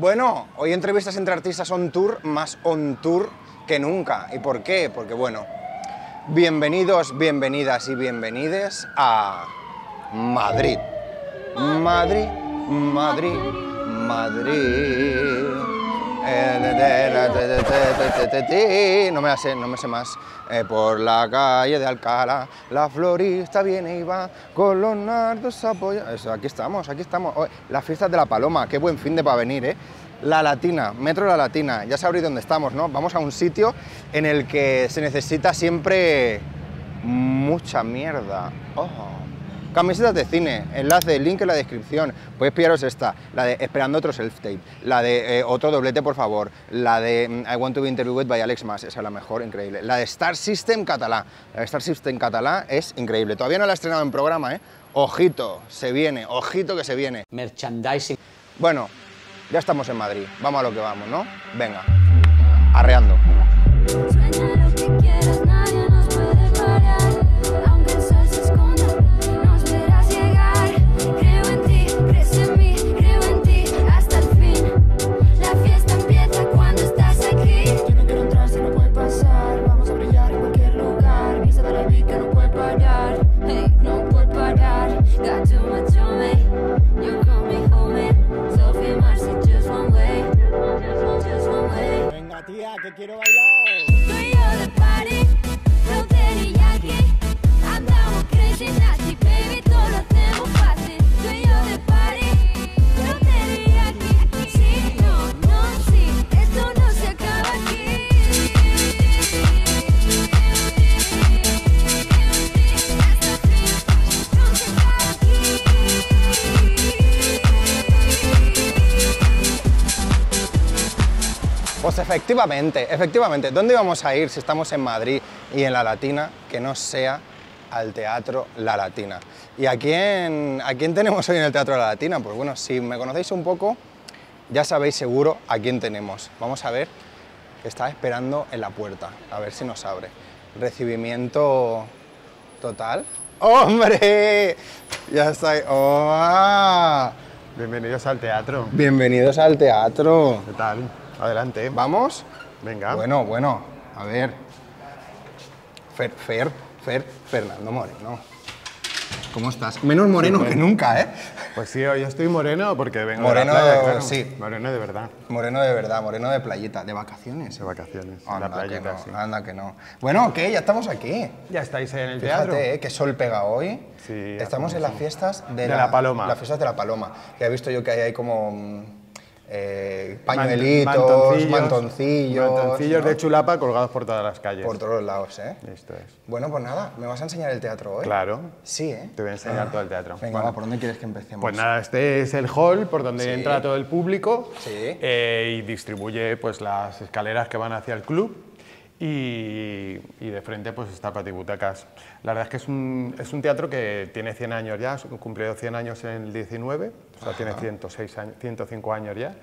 Bueno, hoy entrevistas entre artistas on tour, más on tour que nunca. ¿Y por qué? Porque bueno, bienvenidos, bienvenidas y bienvenides a Madrid. Madrid, Madrid, Madrid. No me sé, no me sé más. Eh, por la calle de Alcalá, la florista viene y va con los nardos apoya. Eso, aquí estamos, aquí estamos. Las fiestas de la Paloma, qué buen fin de para venir, ¿eh? La Latina, Metro La Latina, ya sabréis dónde estamos, ¿no? Vamos a un sitio en el que se necesita siempre mucha mierda. Oh. Camisetas de cine, enlace, link en la descripción. Podéis pillaros esta, la de Esperando otro self-tape, la de eh, Otro doblete, por favor, la de mm, I Want to be interviewed by Alex Mas, esa es la mejor, increíble. La de Star System Catalá, la de Star System Catalá es increíble. Todavía no la he estrenado en programa, ¿eh? Ojito, se viene, ojito que se viene. Merchandising. Bueno, ya estamos en Madrid, vamos a lo que vamos, ¿no? Venga, arreando. Sueña lo que quieras, quiero bailar. Efectivamente, efectivamente, ¿dónde vamos a ir si estamos en Madrid y en La Latina que no sea al Teatro La Latina? ¿Y a quién, a quién tenemos hoy en el Teatro La Latina? Pues bueno, si me conocéis un poco, ya sabéis seguro a quién tenemos. Vamos a ver, que está esperando en la puerta, a ver si nos abre. Recibimiento total. ¡Hombre! Ya está. ¡Oh! Bienvenidos al teatro. Bienvenidos al teatro. ¿Qué tal? Adelante. ¿Vamos? Venga. Bueno, bueno, a ver. Fer, Fer, Fer, Fernando Moreno. ¿Cómo estás? Menos moreno que nunca, ¿eh? Pues sí, hoy estoy moreno porque vengo Moreno, de la playa, claro. sí. Moreno de verdad. Moreno de verdad, moreno de playita, de vacaciones. De vacaciones. Anda, la que playita, no, sí. anda que no. Bueno, ¿qué? Ya estamos aquí. Ya estáis en el teatro. Fíjate, ¿eh? qué sol pega hoy. Sí, Estamos en las fiestas de, De la Paloma. Las fiestas de la Paloma. Que he visto yo que hay ahí como mm, eh, pañuelitos, mantoncillos, mantoncillos ¿no? de chulapa colgados por todas las calles. por todos lados, ¿eh? Esto es. Bueno, pues nada, ¿me vas a enseñar el teatro hoy? Claro. Sí, ¿eh? Te voy a enseñar todo el teatro. Venga, Bueno, va, ¿por dónde quieres que empecemos? Pues nada, este es el hall por donde Sí. entra todo el público Sí. eh, y distribuye pues, las escaleras que van hacia el club y, y de frente pues está Patibutacas. La verdad es que es un, es un teatro que tiene 100 años ya, ha cumplido 100 años en el 19, o sea, tiene 106 años, 105 años ya,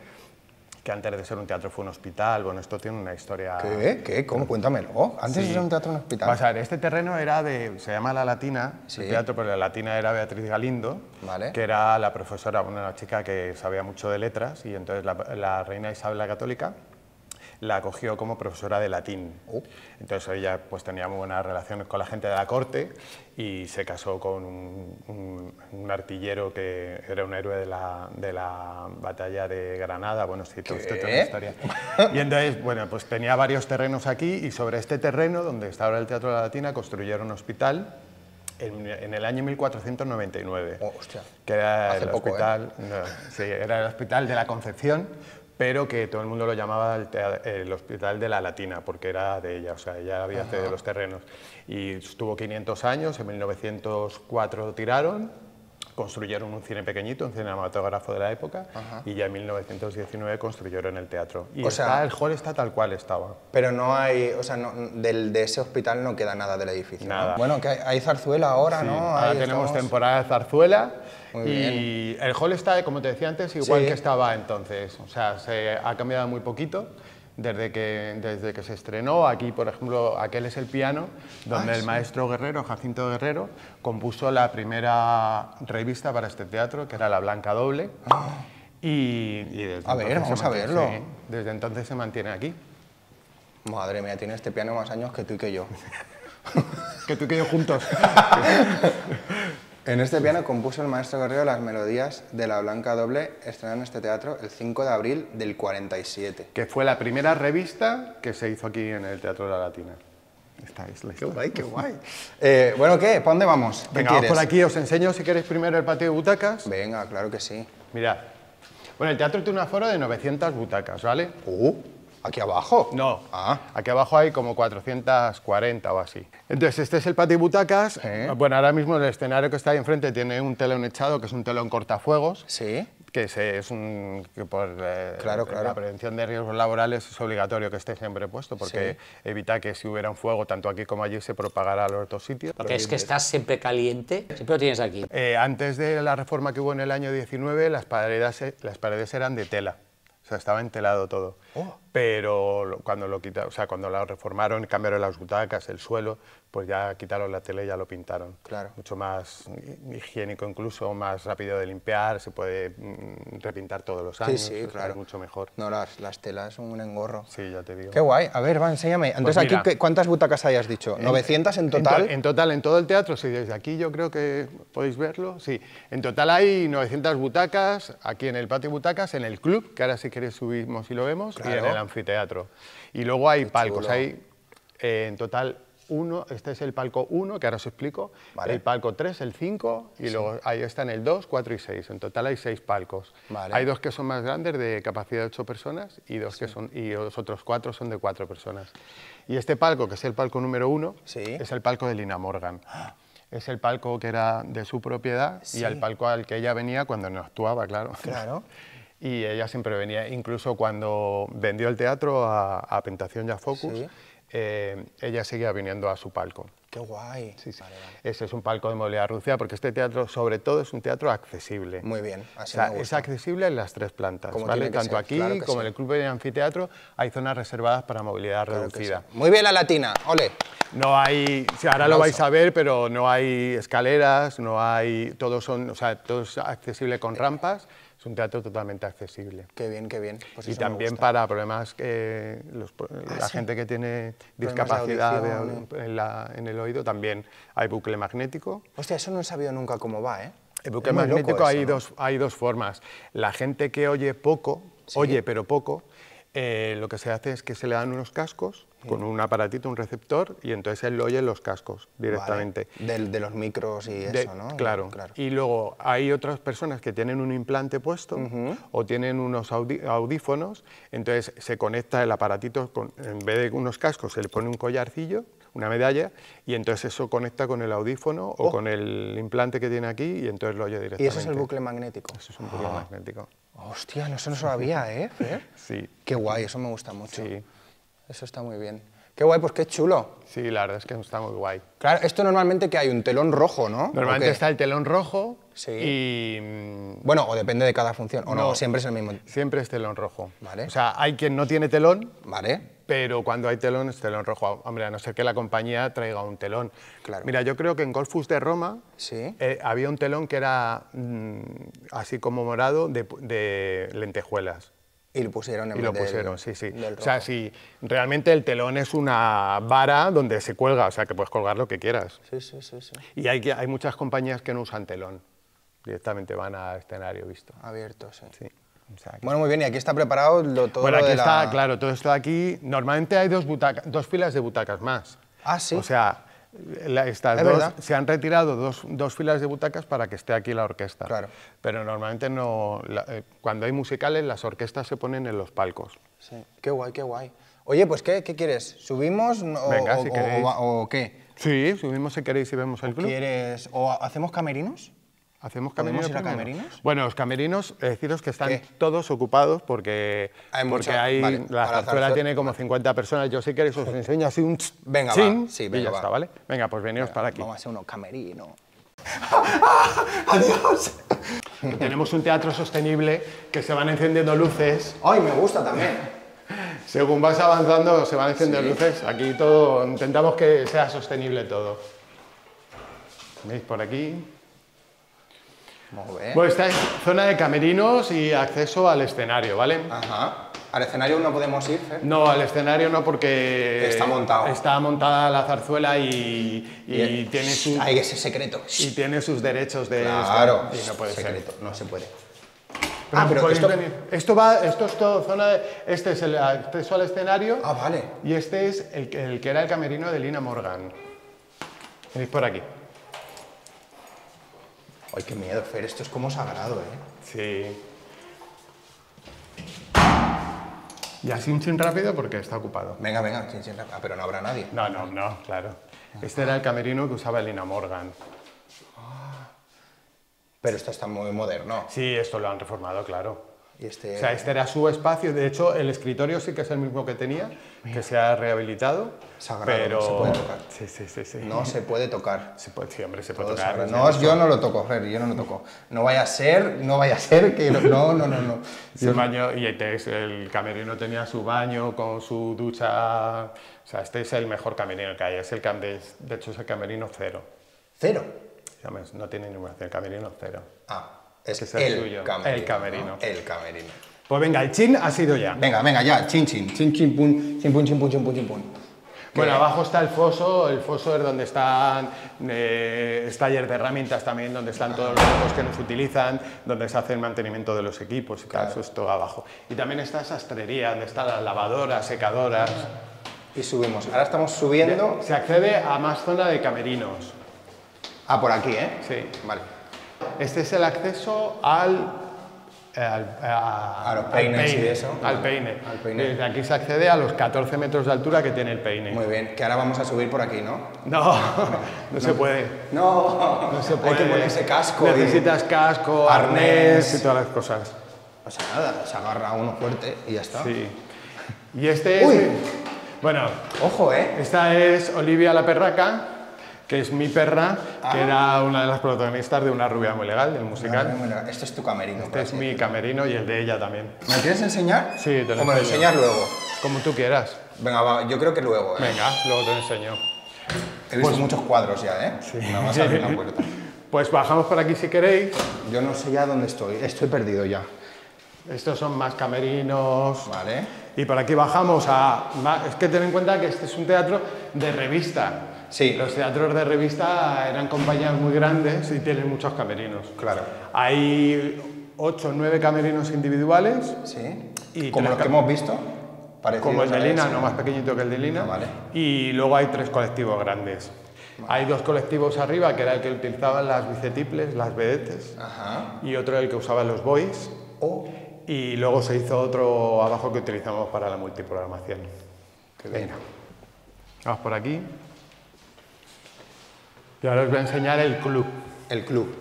que antes de ser un teatro fue un hospital, bueno, esto tiene una historia... ¿Qué? ¿Qué? ¿Cómo? Cuéntamelo. Antes Sí. era un teatro un hospital. Vas a ver, este terreno era de, se llama La Latina, Sí. el teatro, pero la Latina era Beatriz Galindo, Vale. que era la profesora, una chica que sabía mucho de letras, y entonces la, la reina Isabel la Católica la acogió como profesora de latín. Oh. Entonces ella pues tenía muy buenas relaciones con la gente de la corte y se casó con un, un- un artillero que era un héroe de la, de la batalla de Granada. Bueno, sí, todo esto es historia. Y entonces, bueno, pues tenía varios terrenos aquí y sobre este terreno, donde está ahora el Teatro de la Latina, construyeron un hospital en, en el año 1499. Oh, hostia. Que era Hace el poco, ¿eh? hospital, no, sí, era el hospital de la Concepción, pero que todo el mundo lo llamaba el, tea- el hospital de la Latina, porque era de ella, o sea, ella había cedido los terrenos. Y estuvo 500 años, en 1904 lo tiraron, construyeron un cine pequeñito, un cinematógrafo de la época, y ya en 1919 construyeron el teatro. Y O está- sea- el hall está tal cual estaba. Pero no hay, o sea, no- del, de ese hospital no queda nada del edificio. ¿no? Nada. Bueno, que hay, hay zarzuela ahora, Sí, ¿no? ahora Ahí tenemos estamos. temporada de zarzuela Muy y el hall está, como te decía antes, igual Sí. que estaba entonces. O sea, se ha cambiado muy poquito desde que, desde que se estrenó. Aquí, por ejemplo, aquel es el piano, donde Ah, el sí. maestro Guerrero, Jacinto Guerrero, compuso la primera revista para este teatro, que era La Blanca Doble. Ah. Y, y desde A ver, vamos a verlo. sí, desde entonces se mantiene aquí. Madre mía, tiene este piano más años que tú y que yo. Que tú y que yo juntos. En este piano compuso el maestro Guerrero las melodías de La Blanca Doble, estrenada en este teatro el 5 de abril del 47. que fue la primera revista que se hizo aquí en el Teatro de la Latina. Esta es la Qué guay, qué guay. Eh, bueno, ¿qué? ¿Para dónde vamos? ¿Qué Venga, vamos por aquí, os enseño si queréis primero el patio de butacas. Venga, claro que sí. Mirad. Bueno, el teatro tiene un aforo de 900 butacas, ¿vale? Uh, ¿aquí abajo? No, Ah, aquí abajo hay como 440 o así. Entonces, este es el patio butacas. Bueno, ahora mismo el escenario que está ahí enfrente tiene un telón echado, que es un telón cortafuegos. sí. que es un que por eh, Claro, claro. la prevención de riesgos laborales es obligatorio que esté siempre puesto porque Sí. evita que si hubiera un fuego tanto aquí como allí se propagara a los dos sitios. Porque es que estás siempre caliente, siempre lo tienes aquí. Eh, antes de la reforma que hubo en el año 19, las paredes, las paredes eran de tela. O sea, estaba entelado todo. Oh. Pero cuando lo quita, o sea, cuando la reformaron, cambiaron las butacas, el suelo, pues ya quitaron la tela y ya lo pintaron. Claro. Mucho más higiénico incluso, más rápido de limpiar, se puede mm, repintar todos los Sí, años. sí, sea, claro. es mucho mejor. No, las, las telas son un engorro. Sí, ya te digo. Qué guay. A ver, va, enséñame. Entonces, Pues aquí, mira. ¿qué- ¿cuántas butacas hayas dicho? ¿900 en to- total? En, total, en todo el teatro, sí, desde aquí yo creo que podéis verlo, sí. En total hay 900 butacas, aquí en el patio de butacas, en el club, que ahora si queréis subimos y lo vemos, y en Claro. el anfiteatro. Y luego hay palcos, chulo. hay eh, en total uno, este es el palco 1, que ahora os explico, Vale. el palco 3, el 5, y luego ahí están el 2, 4 y 6. En total hay 6 palcos. Vale. Hay dos que son más grandes, de capacidad de 8 personas, y, dos que son, y los otros 4 son de 4 personas. Y este palco, que es el palco número 1, Sí. es el palco de Lina Morgan. Es el palco que era de su propiedad y el palco al que ella venía cuando no actuaba, claro. Claro. Y ella siempre venía, incluso cuando vendió el teatro a, a Pentación y a Focus, Sí. eh, ella seguía viniendo a su palco. Qué guay. Sí, sí. Vale, vale. Ese es un palco de movilidad reducida porque este teatro, sobre todo, es un teatro accesible. Muy bien, O así sea, me es gusta. accesible en las tres plantas, Como ¿vale? Tanto ser, aquí claro como sí. en el club de anfiteatro hay zonas reservadas para movilidad Claro reducida. Muy bien la latina, ole. No hay, ahora lo vais a ver, pero no hay escaleras, no hay, todos son, o sea, todo es accesible con rampas. Un teatro totalmente accesible. Qué bien, qué bien. Pues y también para problemas que los- la sí. gente que tiene discapacidad de audición, au- en, la- en el oído también hay bucle magnético. Hostia, eso no he sabido nunca cómo va, ¿eh? El bucle magnético hay, dos, hay dos formas. La gente que oye poco, Sí. oye pero poco, eh, lo que se hace es que se le dan unos cascos con un aparatito, un receptor, y entonces él lo oye en los cascos Vale. directamente. Del- De, los micros y De- eso, ¿no? Claro. Y luego hay otras personas que tienen un implante puesto o tienen unos audífonos, entonces se conecta el aparatito, con- en vez de unos cascos se le pone un collarcillo, una medalla, y entonces eso conecta con el audífono o Oh. con el implante que tiene aquí y entonces lo oye directamente. Y eso es el bucle magnético. Eso es un bucle magnético. Hostia, no, eso no se había, ¿eh? Fer? Sí, Qué guay, eso me gusta mucho. sí, Eso está muy bien. Qué guay, pues qué chulo. sí, la verdad es que está muy guay. Claro, esto normalmente que hay un telón rojo, ¿no? ¿O Normalmente está el telón rojo Sí. y mm, Bueno, o depende de cada función, o no, No. siempre es el mismo. siempre es telón rojo. Vale. O sea, hay quien no tiene telón, ¿Vale? Pero cuando hay telón es telón rojo. Hombre, a no ser que la compañía traiga un telón. Claro. Mira, yo creo que en Golfus de Roma Sí. eh, había un telón que era mm, así como morado de, de lentejuelas. Y lo pusieron en Y lo del- pusieron, sí, sí. O sea, sí, realmente el telón es una vara donde se cuelga, o sea, que puedes colgar lo que quieras. Sí, sí, sí, sí. Y hay, que, hay muchas compañías que no usan telón. Directamente van a escenario visto. Abierto, sí. Sí. O sea, Bueno, muy bien, y aquí está preparado lo, todo bueno, lo aquí de la- está, claro, todo esto de aquí. Normalmente hay dos, butaca- dos filas de butacas más. Ah, sí. O sea, la- estas Es dos, verdad. se han retirado dos, dos filas de butacas para que esté aquí la orquesta. Claro. Pero normalmente no. la- eh, cuando hay musicales, las orquestas se ponen en los palcos. Sí, qué guay, qué guay. Oye, pues ¿qué, qué quieres? ¿Subimos o, Venga, o- si o- o qué? Sí, subimos si queréis y vemos el club. ¿Quieres o hacemos camerinos? ¿Hacemos ¿Podemos camerinos? ir a primero? camerinos? Bueno, los camerinos, eh, deciros que están ¿Qué? todos ocupados porque, Hay porque mucha- hay, vale, la zarzuela tiene como 50 personas. Yo si queréis os enseño así un ch- Venga, va. chin Sí, y venga, ya va. está, ¿vale? Venga, pues veníos para aquí. Vamos a hacer unos camerinos. Y Tenemos un teatro sostenible que se van encendiendo luces. ¡Ay, me gusta también! Según vas avanzando se van encendiendo luces. Aquí todo, intentamos que sea sostenible todo. ¿Veis por aquí? Bueno, esta es zona de camerinos y acceso al escenario, ¿vale? Ajá. Al escenario no podemos ir, Fer. No, al escenario no porque... Está montado. Está montada la zarzuela y, y tiene, su- Hay ese secreto. y tiene sus derechos de... Claro. Y no puede secreto, ser. no se puede. Pero ah, pero esto... venir. Esto, va, esto es todo zona de... Este es el acceso al escenario Ah, vale. y este es el, el que era el camerino de Lina Morgan. Venís por aquí. Ay, qué miedo, Fer. Esto es como sagrado, ¿eh? Sí. Y así un chin rápido porque está ocupado. Venga, venga. chin, chin, ah, pero no habrá nadie. No, no, no, claro. Este era el camerino que usaba Lina Morgan. Pero esto está muy moderno. Sí, esto lo han reformado, claro. Y este... O sea, este era su espacio. De hecho, el escritorio sí que es el mismo que tenía, que se ha rehabilitado. Sagrado, pero... no se puede tocar. Sí, sí, sí. sí. No se puede tocar. Se puede, sí, hombre, se puede Todo tocar. No, el yo no lo toco, Fer, yo no lo toco. No vaya a ser, no vaya a ser que... No, no, no, no. no. Su baño, y este es- el camerino tenía su baño con su ducha. O sea, este es el mejor camerino que hay. Es el cam- de, hecho, es el camerino cero. Cero. No tiene numeración, el camerino cero. Ah, es, es el el, suyo, camerino. el camerino. ¿no? El camerino. Pues venga, el chin ha sido ya. Venga, venga, ya, chin, chin, chin, chin, pun, chin, pun, chin, pun, chin, pun, chin, pun. Bueno, abajo está el foso, el foso es donde están eh, es taller de herramientas también, donde están todos los equipos que nos utilizan, donde se hace el mantenimiento de los equipos y tal, eso es todo abajo. Y también está sastrería, donde están las lavadoras, secadoras. Y subimos. Ahora estamos subiendo. Se accede a más zona de camerinos. Ah, por aquí, ¿eh? Sí. Vale. Este es el acceso al... al- a, A los al peines y eso. Al peine. Al peine. Desde aquí se accede a los 14 metros de altura que tiene el peine. Muy bien. Que ahora vamos a subir por aquí, ¿no? No, no, se puede. No, No se Hay puede. que ponerse casco. y- Necesitas casco, arnés, Arnés. y todas las cosas. O sea, nada, se agarra uno fuerte y ya está. Sí. Y este es. Uy. Bueno, Ojo, ¿eh? esta es Olivia la perraca, que es mi perra, que Ah. era una de las protagonistas de Una rubia muy legal, del musical. bueno, Esto es tu camerino. Este es mi camerino y el de ella también. ¿Me quieres enseñar? Sí, te lo ¿O me lo enseño. enseñas luego? Como tú quieras. Venga, va, yo creo que luego, ¿eh? Venga, luego te lo enseño. He visto muchos cuadros ya, ¿eh? Sí. Me vas a abrir una puerta. Pues bajamos por aquí si queréis. Yo no sé ya dónde estoy. Estoy perdido ya. Estos son más camerinos. Vale. Y por aquí bajamos a... Es que ten en cuenta que este es un teatro de revista. Sí. Los teatros de revista eran compañías muy grandes y tienen muchos camerinos. Claro. Hay ocho o nueve camerinos individuales, Sí. Y Como los que hemos visto. como el de Lina, no más pequeñito que el de Lina. Ah, vale. Y luego hay tres colectivos grandes. Hay dos colectivos arriba, que era el que utilizaban las bicetiples, las vedetes, Ajá. y otro el que usaban los boys. Oh, Y luego se hizo otro abajo que utilizamos para la multiprogramación. Venga, vamos por aquí. Y ahora os voy a enseñar el club. El club.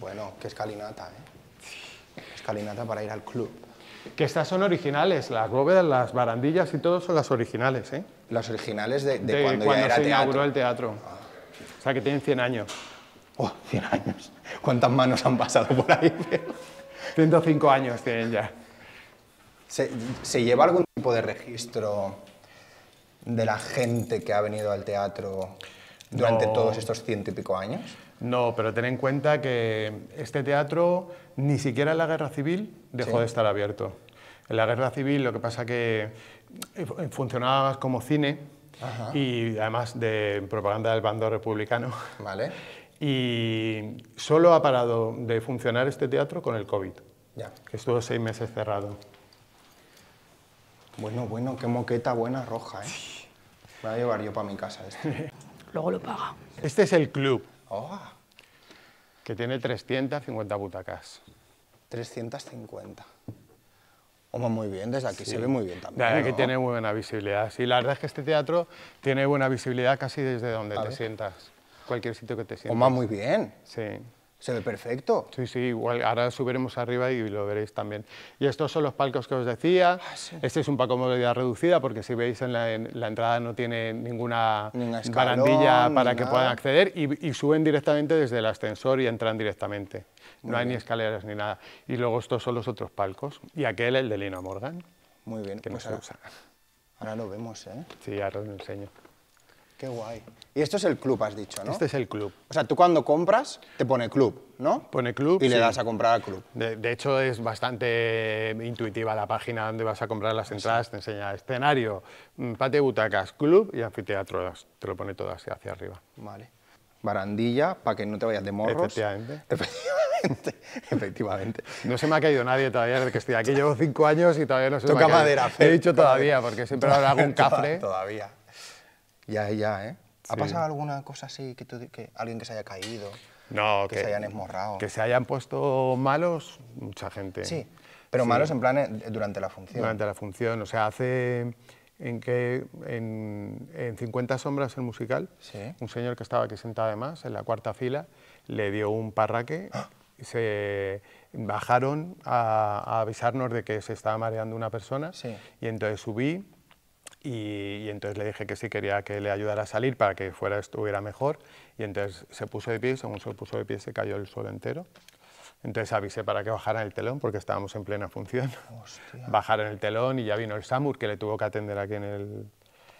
Bueno, qué escalinata, ¿eh? Escalinata para ir al club. Que estas son originales, las bóvedas, las barandillas y todo son las originales, ¿eh? Las originales de, de De cuando, ya era se teatro. inauguró el teatro. O sea que tienen 100 años. Oh, 100 años. ¿Cuántas manos han pasado por ahí? 105 años tienen ya. ¿Se, se lleva algún tipo de registro de la gente que ha venido al teatro durante No. todos estos ciento y pico años? No, pero ten en cuenta que este teatro ni siquiera en la guerra civil dejó Sí. de estar abierto. En la guerra civil lo que pasa que eh, funcionaba más como cine y además de propaganda del bando republicano. ¿Vale? Y solo ha parado de funcionar este teatro con el COVID, Ya. que estuvo seis meses cerrado. Bueno, bueno, qué moqueta buena roja, ¿eh? Me voy a llevar yo para mi casa esto. Luego lo paga. Este es el club, Oh, que tiene 350 butacas. 350. Hombre, muy bien, desde aquí se ve muy bien también. La verdad que ¿no? tiene muy buena visibilidad. Sí, la verdad es que este teatro tiene buena visibilidad casi desde donde A te ver. sientas. Cualquier sitio que te sientas. Hombre, muy bien. Sí. Se ve perfecto. Sí, sí, igual ahora subiremos arriba y lo veréis también. Y estos son los palcos que os decía. Ah, Este es un palco movilidad reducida porque si veis en la, en la entrada no tiene ninguna escalón, barandilla para que nada. puedan acceder y, y suben directamente desde el ascensor y entran directamente. no hay ni escaleras ni nada. Y luego estos son los otros palcos. Y aquel el de Lina Morgan, Muy bien. que no pues se ahora, usa. ahora lo vemos, ¿eh? Sí, ahora os lo enseño. Qué guay. Y esto es el club, has dicho, ¿no? Este es el club. O sea, tú cuando compras, te pone club, ¿no? Pone club, Y le sí. das a comprar al club. De, de hecho, es bastante intuitiva la página donde vas a comprar las entradas. Te enseña escenario, mm, patio de butacas, club y anfiteatro. Te lo pone todo así hacia arriba. Vale. Barandilla, para que no te vayas de morros. Efectivamente. Efectivamente. Efectivamente. No se me ha caído nadie todavía desde que estoy aquí. Llevo cinco años y todavía no se me Toca ha caído. madera, He Fer, dicho toca todavía, porque siempre habrá algún cafre. Todavía. Ya, ya, ¿eh? ¿Ha Sí. pasado alguna cosa así que, tú, que alguien que se haya caído? No, Que se hayan esmorrado. Que se hayan puesto malos, mucha gente. Sí. Pero Sí. malos en plan eh, durante la función. Durante la función. O sea, hace en que en, en 50 sombras el musical, Sí. un señor que estaba aquí sentado además, en la cuarta fila, le dio un parraque. y Se bajaron a, a avisarnos de que se estaba mareando una persona Sí. y entonces subí y, y entonces le dije que sí quería que le ayudara a salir para que fuera estuviera mejor y entonces se puso de pie y según se puso de pie se cayó el suelo entero. Entonces avisé para que bajaran el telón porque estábamos en plena función. Hostia. Bajaron el telón y ya vino el SAMUR que le tuvo que atender aquí en el,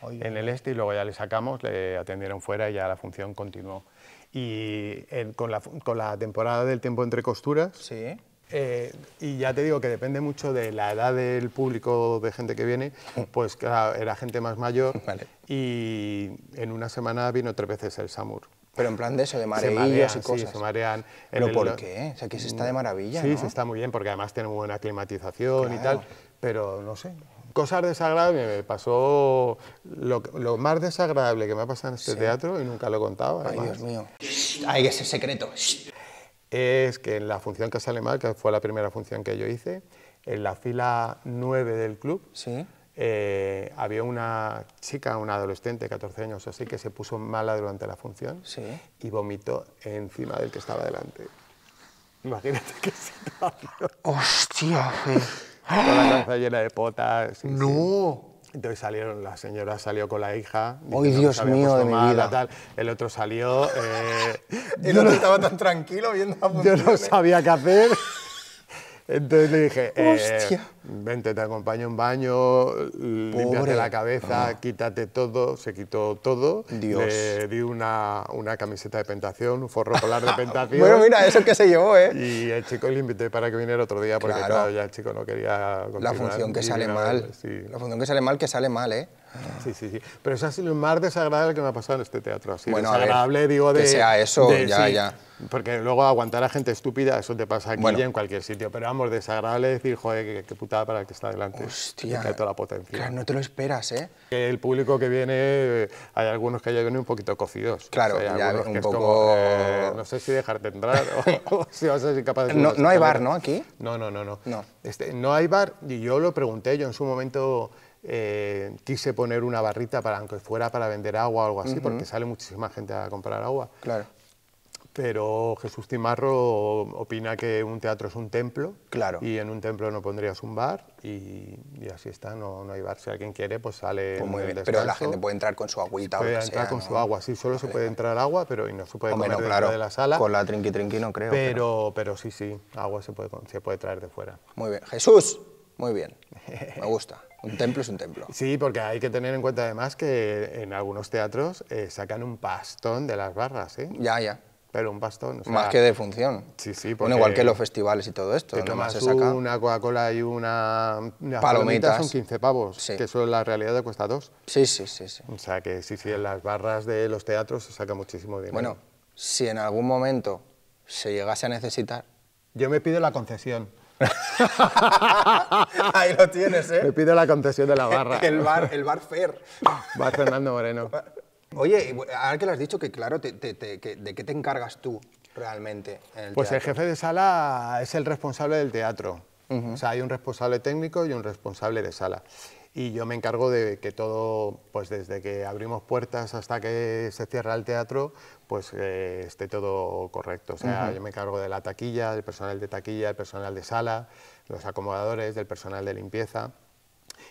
Oye. en el este y luego ya le sacamos, le atendieron fuera y ya la función continuó. Y en- con, la, con la temporada del tiempo entre costuras, Sí. Eh, y ya te digo que depende mucho de la edad del público, de gente que viene, pues claro, era gente más mayor Vale. y en una semana vino tres veces el SAMUR. Pero en plan de eso, de mareillos y sí, cosas. se marean. ¿Pero el- por qué? O sea, que se está de maravilla, Sí, ¿no? se está muy bien porque además tiene muy buena climatización y tal, pero no sé. Cosas desagradables, me pasó lo, lo más desagradable que me ha pasado en este teatro y nunca lo he contado. Ay, Dios mío. Ay, ese secreto. Es que en la función que sale mal, que fue la primera función que yo hice, en la fila 9 del club, Sí. eh, había una chica, una adolescente, 14 años o así, que se puso mala durante la función Sí. y vomitó encima del que estaba delante. Imagínate qué situación. Hostia. Con la cabeza llena de potas. sí. No. Entonces salieron, la señora salió con la hija. ¡Ay, Dios mío de mi vida! tal. El otro salió. eh, El otro estaba tan tranquilo viendo la yo no sabía qué hacer. Entonces le dije, eh, Hostia. vente, te acompaño a un baño, límpiate la cabeza, quítate todo. Se quitó todo. Dios. Le di una, una camiseta de pentación, un forro polar de pentación. Bueno, mira, eso que se llevó, ¿eh? Y el chico le invité para que viniera otro día, porque Claro. claro, ya el chico no quería La continuar función que sale mal. Sí. La función que sale mal, que sale mal, ¿eh? Sí, sí, sí. Pero eso ha sido lo más desagradable que me ha pasado en este teatro. Así, Bueno, a ver, desagradable, digo, de. que sea eso, de- ya, sí, ya. Porque luego aguantar a gente estúpida, eso te pasa aquí Bueno. y en cualquier sitio. Pero vamos, desagradable decir, joder, qué, putada para el que está delante. Hostia. Cae toda la potencia. Claro, no te lo esperas, ¿eh? Que el público que viene, eh, hay algunos que ya vienen un poquito cocidos. Claro, hay ya algunos un que poco- como, eh, no sé si dejarte entrar o, o si vas a ser capaz de... No- no hay bar. ¿no, aquí? No, no, no, no. No. Este, no hay bar y yo lo pregunté, yo en su momento eh, quise poner una barrita para, aunque fuera para vender agua o algo así, porque sale muchísima gente a comprar agua. Claro. Pero Jesús Timarro opina que un teatro es un templo Claro. y en un templo no pondrías un bar y, y así está, no, no hay bar. Si alguien quiere, pues sale Pues muy bien. Pero la gente puede entrar con su agüita o Puede que entrar sea, con ¿no? su agua, sí, solo se puede entrar agua, pero y no se puede Hombre, comer no, dentro claro. de la sala. Con la trinqui trinqui no creo. pero, pero sí, sí, agua se puede, se puede traer de fuera. Muy bien. Jesús, muy bien. Me gusta. Un templo es un templo. Sí, porque hay que tener en cuenta además que en algunos teatros eh, sacan un pastón de las barras, ¿eh? Ya, ya. Pero un pastón. o sea, Más que de función. Sí, sí, Bueno, igual que los festivales y todo esto, Te tomas se saca. una Coca-Cola y una, unas Palomitas. son 15 pavos, Sí. que eso en la realidad te cuesta dos. Sí, sí, sí, sí. O sea que sí, sí, en las barras de los teatros se saca muchísimo dinero. Bueno, si en algún momento se llegase a necesitar. yo me pido la concesión. Ahí lo tienes, Me pido la concesión de la barra. El bar, el bar fair. Va Fernando Moreno. Oye, ahora que lo has dicho, que claro, te- te- te- que- ¿de qué te encargas tú realmente en el Pues el jefe de sala es el responsable del teatro. O sea, hay un responsable técnico y un responsable de sala. Y yo me encargo de que todo, pues desde que abrimos puertas hasta que se cierra el teatro, pues eh, esté todo correcto. O sea, yo me encargo de la taquilla, del personal de taquilla, el personal de sala, los acomodadores, del personal de limpieza.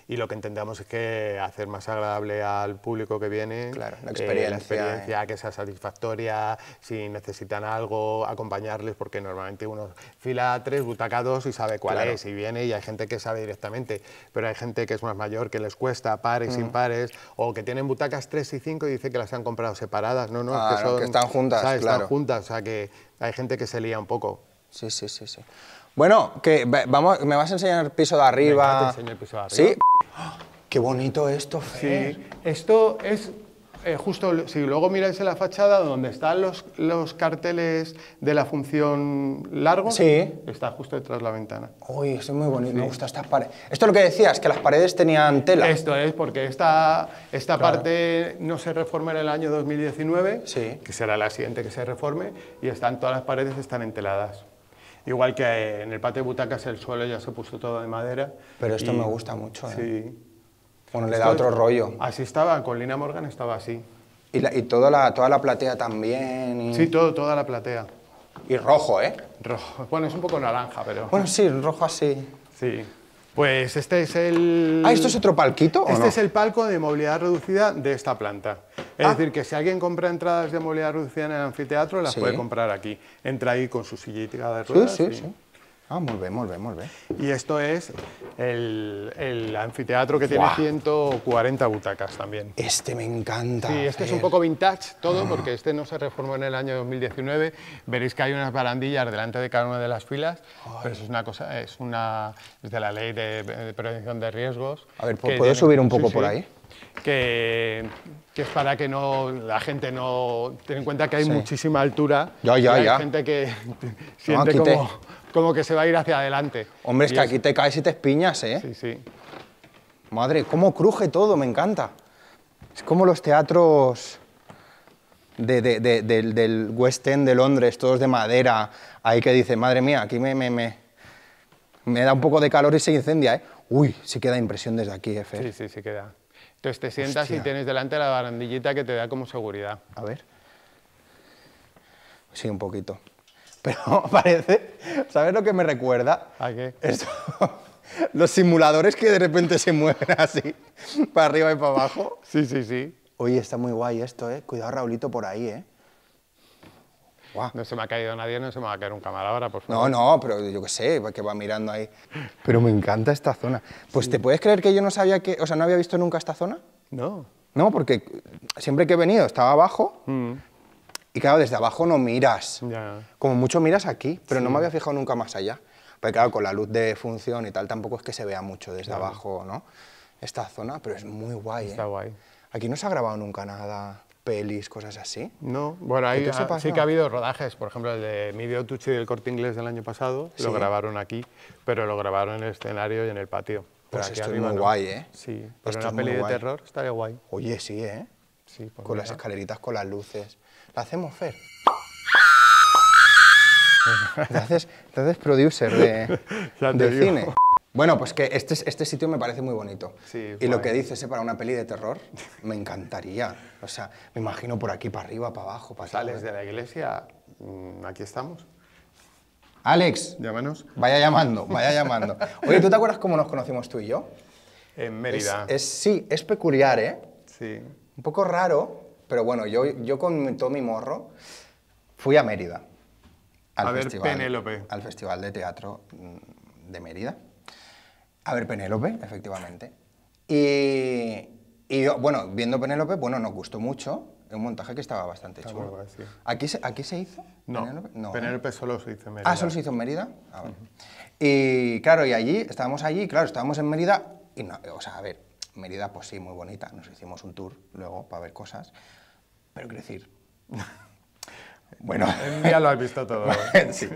Y lo que intentamos es que hacer más agradable al público que viene Claro, la eh, experiencia, la experiencia que sea satisfactoria, si necesitan algo, acompañarles, porque normalmente uno fila 3, butaca 2 y sabe cuál Claro. es, y viene y hay gente que sabe directamente, pero hay gente que es más mayor, que les cuesta pares, Mm. impares, o que tienen butacas 3 y 5 y dice que las han comprado separadas, no, no, Ah, que, no, son, que están juntas, ¿sabes? claro. Están juntas, o sea que hay gente que se lía un poco. Sí, sí, sí, sí. Bueno, que va- vamos, ¿me vas a enseñar el piso de arriba? Venga, te enseño el piso de arriba. ¿Sí? ¡Oh! ¡Qué bonito esto, Fer! Sí, esto es eh, justo, si luego miráis en la fachada donde están los, los carteles de la función largo, Sí. está justo detrás de la ventana. Uy, esto es muy bonito, me gustan estas paredes. Esto es lo que decías, que las paredes tenían tela. Esto es porque esta, esta parte no se reforma en el año 2019, Sí. que será la siguiente que se reforme, y están todas las paredes están enteladas. Igual que en el patio de butacas el suelo ya se puso todo de madera. Pero esto y- me gusta mucho, ¿eh? Sí. Bueno, le da otro rollo. Así estaba, con Lina Morgan estaba así. Y, la- y toda, la, toda la platea también. Y, Sí, todo, toda la platea. y rojo, ¿eh? Rojo. Bueno, es un poco naranja, pero... Bueno, sí, rojo así. Sí. Pues este es el... Ah, ¿esto es otro palquito o Este no? es el palco de movilidad reducida de esta planta. Es Ah. decir, que si alguien compra entradas de movilidad reducida en el anfiteatro, las Sí. puede comprar aquí. Entra ahí con su sillita de Sí, ruedas. sí, y- sí. Ah, bien, muy bien. Y esto es el, el anfiteatro que tiene Guau. 140 butacas también. Este me encanta. Sí, este es un poco vintage todo, porque este no se reformó en el año 2019. Veréis que hay unas barandillas delante de cada una de las filas, pero eso es una cosa, es una es de la ley de, de prevención de riesgos. A ver, ¿puedo tiene- subir un poco por ahí? Que, que es para que no la gente no ten en cuenta que hay Sí. muchísima altura. Ya, ya, y hay ya. gente que siente aquí te- como, que se va a ir hacia adelante. Hombre, es Y que aquí te caes y te espiñas, ¿eh? Sí, sí. Madre, cómo cruje todo, me encanta. Es como los teatros de- de- de- del, del West End de Londres, todos de madera, ahí que dice, madre mía, aquí me, me, me, me da un poco de calor y se incendia, ¿eh? Uy, sí que da impresión desde aquí, ¿eh, Fer? Sí, sí, sí queda. Entonces te sientas Hostia. y tienes delante la barandillita que te da como seguridad. A ver. Sí, un poquito. Pero parece, ¿sabes lo que me recuerda? ¿A qué? Esto, los simuladores que de repente se mueven así, para arriba y para abajo. Sí, sí, sí. Oye, está muy guay esto, ¿eh? Cuidado, Raulito, por ahí, ¿eh? No se me ha caído nadie, no se me va a caer un camarógrafo, por No, favor. no, pero yo qué sé, que va mirando ahí. Pero me encanta esta zona. Pues ¿te puedes creer que yo no sabía que, o sea, no había visto nunca esta zona? No. No, porque siempre que he venido estaba abajo Mm, y claro, desde abajo no miras. Como mucho miras aquí, pero no me había fijado nunca más allá. Porque claro, con la luz de función y tal tampoco es que se vea mucho desde abajo, ¿no? Esta zona, pero es muy guay, ¿eh? Está guay. Aquí no se ha grabado nunca nada, pelis, cosas así. No, bueno, hay, sepas, sí que ha habido rodajes, por ejemplo, el de Mi Tucci del Corte Inglés del año pasado, Sí. lo grabaron aquí, pero lo grabaron en el escenario y en el patio. Pues esto es muy no. guay, ¿eh? Sí, pero Esto una peli de terror estaría guay. Oye, sí, ¿eh? Sí, pues Con las mira. escaleritas, con las luces. ¿La hacemos, Fer? Te haces, te haces producer de, de cine. Bueno, pues que este, este sitio me parece muy bonito. Sí, y lo que dices ¿eh? para una peli de terror, me encantaría. O sea, me imagino por aquí, para arriba, para abajo, para Sales de la iglesia, mm, aquí estamos, Alex, llámanos. vaya llamando, vaya llamando. Oye, ¿tú te acuerdas cómo nos conocimos tú y yo? En Es, Mérida. es- sí, es peculiar, ¿eh? Sí. Un poco raro, pero bueno, yo, yo con todo mi morro fui a Mérida. A ver Penélope. Al Festival de Teatro mm, de Mérida. A ver Penélope, efectivamente. Y, y yo, bueno, viendo Penélope, bueno, nos gustó mucho. Un montaje que estaba bastante Está chulo. sí. ¿Aquí, se, ¿Aquí se hizo? No, Penélope? No. Penélope solo se hizo en Mérida. Ah, solo se hizo en Mérida. Ah, vale. Y claro, y allí, estábamos allí, claro, estábamos en Mérida, y no, o sea, a ver, Mérida, pues sí, muy bonita, nos hicimos un tour luego para ver cosas, pero quiero decir. bueno. En día lo has visto todo. sí.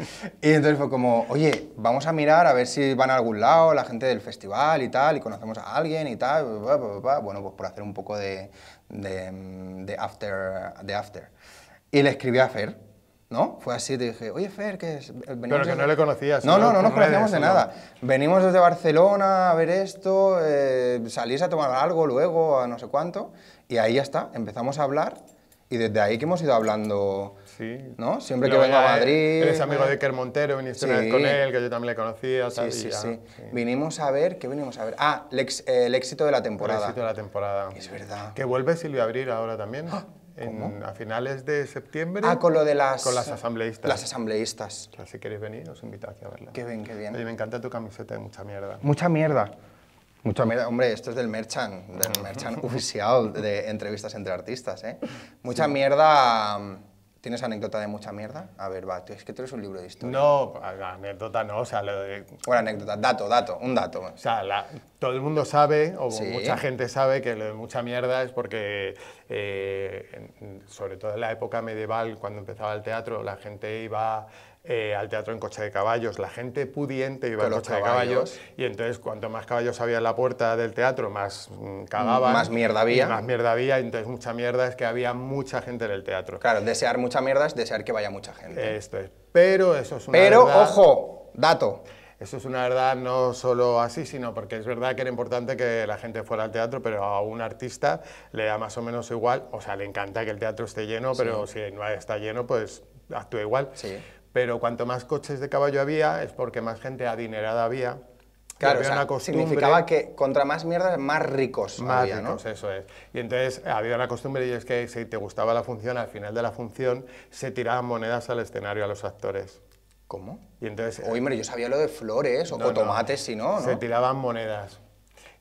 Y entonces fue como, oye, vamos a mirar a ver si van a algún lado la gente del festival y tal, y conocemos a alguien y tal. bla, bla, bla, bla. Bueno, pues por hacer un poco de, de, mm, de after, de after. Y le escribí a Fer, ¿no? Fue así, te dije, oye Fer, que es... venimos Pero que desde-". no le conocías, No, solo no, no nos conocíamos de nada. Venimos desde Barcelona a ver esto, eh, salís a tomar algo luego, a no sé cuánto, y ahí ya está, empezamos a hablar, y desde ahí que hemos ido hablando Sí. ¿No? Siempre que vengo a eh, Madrid, Eres amigo eh. de Iker Montero, viniste una Sí. vez con él, que yo también le conocía. Sí, sí, sí. Vinimos a ver, ¿qué vinimos a ver? Ah, el, ex- eh, el éxito de la Por el temporada. éxito de la temporada. Es verdad. Que vuelve Silvia Abril ahora también. En- a finales de septiembre. Ah, con lo de las... Con las asambleístas. Las asambleístas. O sea, si queréis venir, os invito aquí a verla. Qué bien, qué bien. Oye, me encanta tu camiseta de mucha mierda. Mucha mierda. Mucha mierda. Hombre, esto es del Merchan, del Merchan oficial de entrevistas entre artistas, ¿eh? Mucha mierda... ¿Tienes anécdota de mucha mierda? A ver, va, es que tú eres un libro de historia. No, anécdota no, o sea, lo de- Bueno, anécdota, dato, dato, un dato. O sea, la- todo el mundo sabe, o Sí. mucha gente sabe, que lo de mucha mierda es porque, eh, sobre todo en la época medieval, cuando empezaba el teatro, la gente iba eh, al teatro en coche de caballos. La gente pudiente iba en coche de caballos. Y entonces, cuanto más caballos había en la puerta del teatro, más mm, cagaban. Más mierda había. Más mierda había. y Entonces, mucha mierda es que había mucha gente en el teatro. Claro, desear mucha mierda es desear que vaya mucha gente. Esto es. Pero eso es una Pero, verdad- ojo, dato. eso es una verdad no solo así, sino porque es verdad que era importante que la gente fuera al teatro, pero a un artista le da más o menos igual, o sea, le encanta que el teatro esté lleno, pero si no está lleno, pues actúa igual. Sí. Pero cuanto más coches de caballo había, es porque más gente adinerada había. Claro, o había sea, una significaba que contra más mierda, más ricos más había, ¿no? ricos, eso es. Y entonces había una costumbre y es que si te gustaba la función, al final de la función se tiraban monedas al escenario a los actores. ¿Cómo? Y entonces Oye, hombre, yo sabía lo de flores o, No, o no. tomates, si no, se ¿no? tiraban monedas.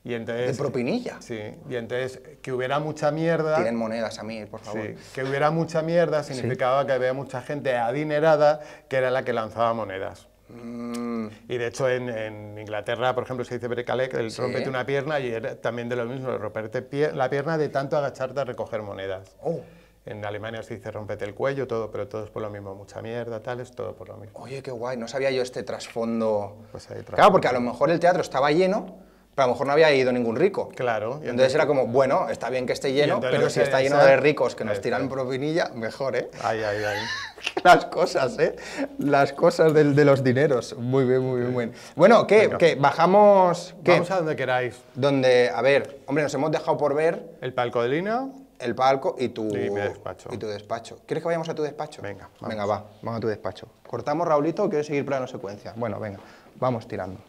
Y entonces, De propinilla. Sí, y entonces que hubiera mucha mierda. Tienen monedas a mí, por favor. sí, que hubiera mucha mierda significaba que había mucha gente adinerada que era la que lanzaba monedas. Mm, Y de hecho en, en Inglaterra, por ejemplo, se dice brecalec, el Sí. rompete una pierna y era también de lo mismo, el romperte pie- la pierna de tanto agacharte a recoger monedas. oh, En Alemania se dice rompete el cuello, todo, pero todo es por lo mismo, mucha mierda, tal, es todo por lo mismo. oye, qué guay, no sabía yo este trasfondo. Pues ahí Claro, porque a lo mejor el teatro estaba lleno, pero a lo mejor no había ido ningún rico. Claro. y Entonces era como, bueno, está bien que esté lleno, pero si está lleno esa- de ricos que nos tiran es. propinilla, mejor, ¿eh? Ay, ay, ay. Las cosas, ¿eh? Las cosas del- de, los dineros. Muy bien, muy bien, muy bien. Bueno, ¿qué? ¿Qué? ¿Bajamos? ¿Qué? Vamos a donde queráis. Donde, a ver, hombre, nos hemos dejado por ver El palco de línea, el palco y tu, Y mi despacho. y tu despacho. ¿Quieres que vayamos a tu despacho? Venga, vamos. Venga, va, vamos a tu despacho. ¿Cortamos, Raulito, o quieres seguir plano secuencia? Bueno, venga, vamos tirando.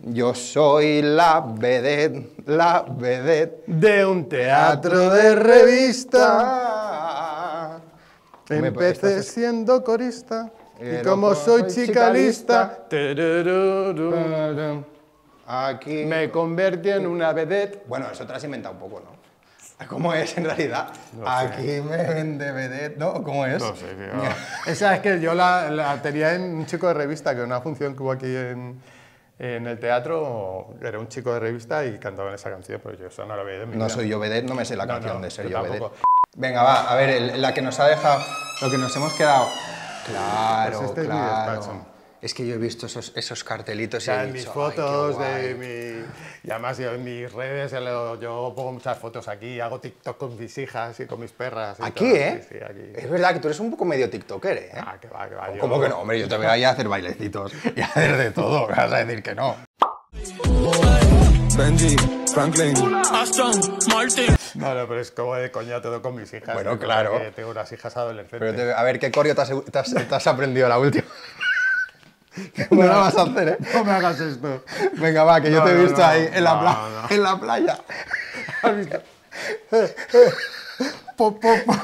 Yo soy la vedette, la vedette de un teatro de revista. Empecé siendo corista y como soy soy chica chica lista, turururu, Aquí. me convertí en una vedette. Bueno, eso te lo has inventado un poco, ¿no? ¿Cómo es en realidad? Aquí me vende vedette, ¿no? ¿Cómo es? No sé, tío. Esa es que yo la, la tenía en un chico de revista, que una función que hubo aquí en, en el teatro, era un chico de revista y cantaban esa canción, pero yo eso no lo veía No vida. soy yo vedette, no me sé la No, canción no, de ser yo vedette. Venga, va, a ver, el- la que nos ha dejado, lo que nos hemos quedado. Claro, Pues este es mi claro. Es que yo he visto esos, esos cartelitos sea, y he en mis dicho, "Ay, qué fotos, guay". de mi... y además yo en mis redes yo pongo muchas fotos aquí, hago TikTok con mis hijas y con mis perras. y Aquí, todo. ¿eh? Sí, sí, aquí. Es verdad que tú eres un poco medio tiktoker, ¿eh? Ah, que va, que va. yo- ¿Cómo que no? Hombre, yo te veo ahí a hacer bailecitos y a hacer de todo. Me vas a decir que no. Benji, Franklin. No, no, pero es como de coña todo con mis hijas. Bueno, claro. Tengo unas hijas adolescentes. Pero te- a ver, ¿qué coreo te has, te has- te has aprendido la última? No la vas a hacer, ¿eh? No me hagas esto. Venga, va, que yo te he visto no. ahí en la, No, pla- no. en la playa. ¿Has visto? Po, po, po.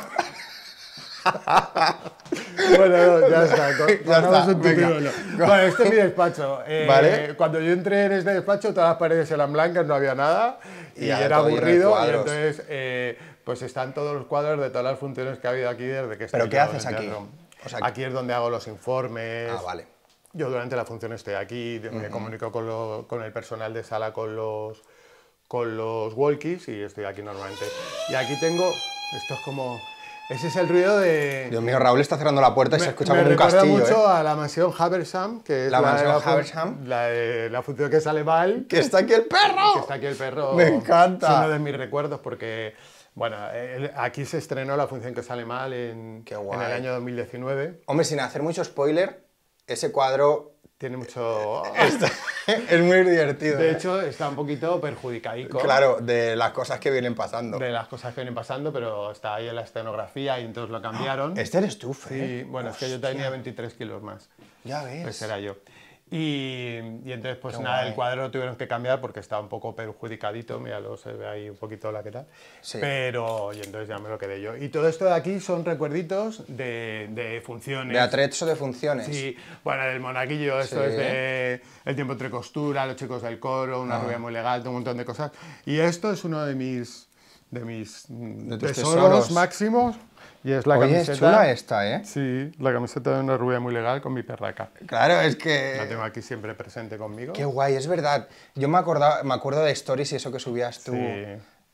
bueno, no, ya está. con- Ya está, venga. tutorial. Vale, este es mi despacho. Eh, Vale. Cuando yo entré en este despacho, todas las paredes eran blancas, no había nada. Y, era aburrido. Y entonces, eh, pues están todos los cuadros de todas las funciones que ha habido aquí desde que estoy ¿Pero qué haces en aquí? teatro. O sea, aquí es donde hago los informes. Ah, vale. Yo durante la función estoy aquí, me comunico con, lo- con el personal de sala, con los, con los walkies y estoy aquí normalmente. Y aquí tengo, esto es como, ese es el ruido de... Dios mío, Raúl está cerrando la puerta y se escucha me como un recuerda castillo, mucho ¿eh? a la mansión Habersham, que es La mansión de Habersham. La, de la función que sale mal, ¡Que está aquí el perro! que está aquí el perro. Me encanta. Es uno de mis recuerdos porque, bueno, aquí se estrenó la función que sale mal en, en el año 2019. Hombre, sin hacer mucho spoiler, ese cuadro tiene mucho... es muy divertido. De ¿eh? hecho, está un poquito perjudicadico. claro, de las cosas que vienen pasando. De las cosas que vienen pasando, pero está ahí en la escenografía y entonces lo cambiaron. Este eres tú, Sí, Fer. bueno, es que yo Hostia, tenía 23 kilos más. Ya ves. Pues era yo. Y, y entonces, pues Qué nada, guay. el cuadro lo tuvieron que cambiar porque estaba un poco perjudicadito, míralo, se ve ahí un poquito la que tal. Sí. Pero, y entonces ya me lo quedé yo. Y todo esto de aquí son recuerditos de, de funciones. De atrezzo de funciones. Sí, bueno, el monaguillo, esto Sí. es de El tiempo entre costura, Los chicos del coro, Una Ah. rubia muy legal, un montón de cosas. Y esto es uno de mis, de mis De tesoros, tesoros. máximos. Y es la Oye, camiseta. es chula esta, ¿eh? Sí, la camiseta de Una rubia muy legal con mi perraca. Claro, es La que... tengo aquí siempre presente conmigo. Qué guay, es verdad. Yo me, acordaba, me acuerdo de stories y eso que subías tú. Sí.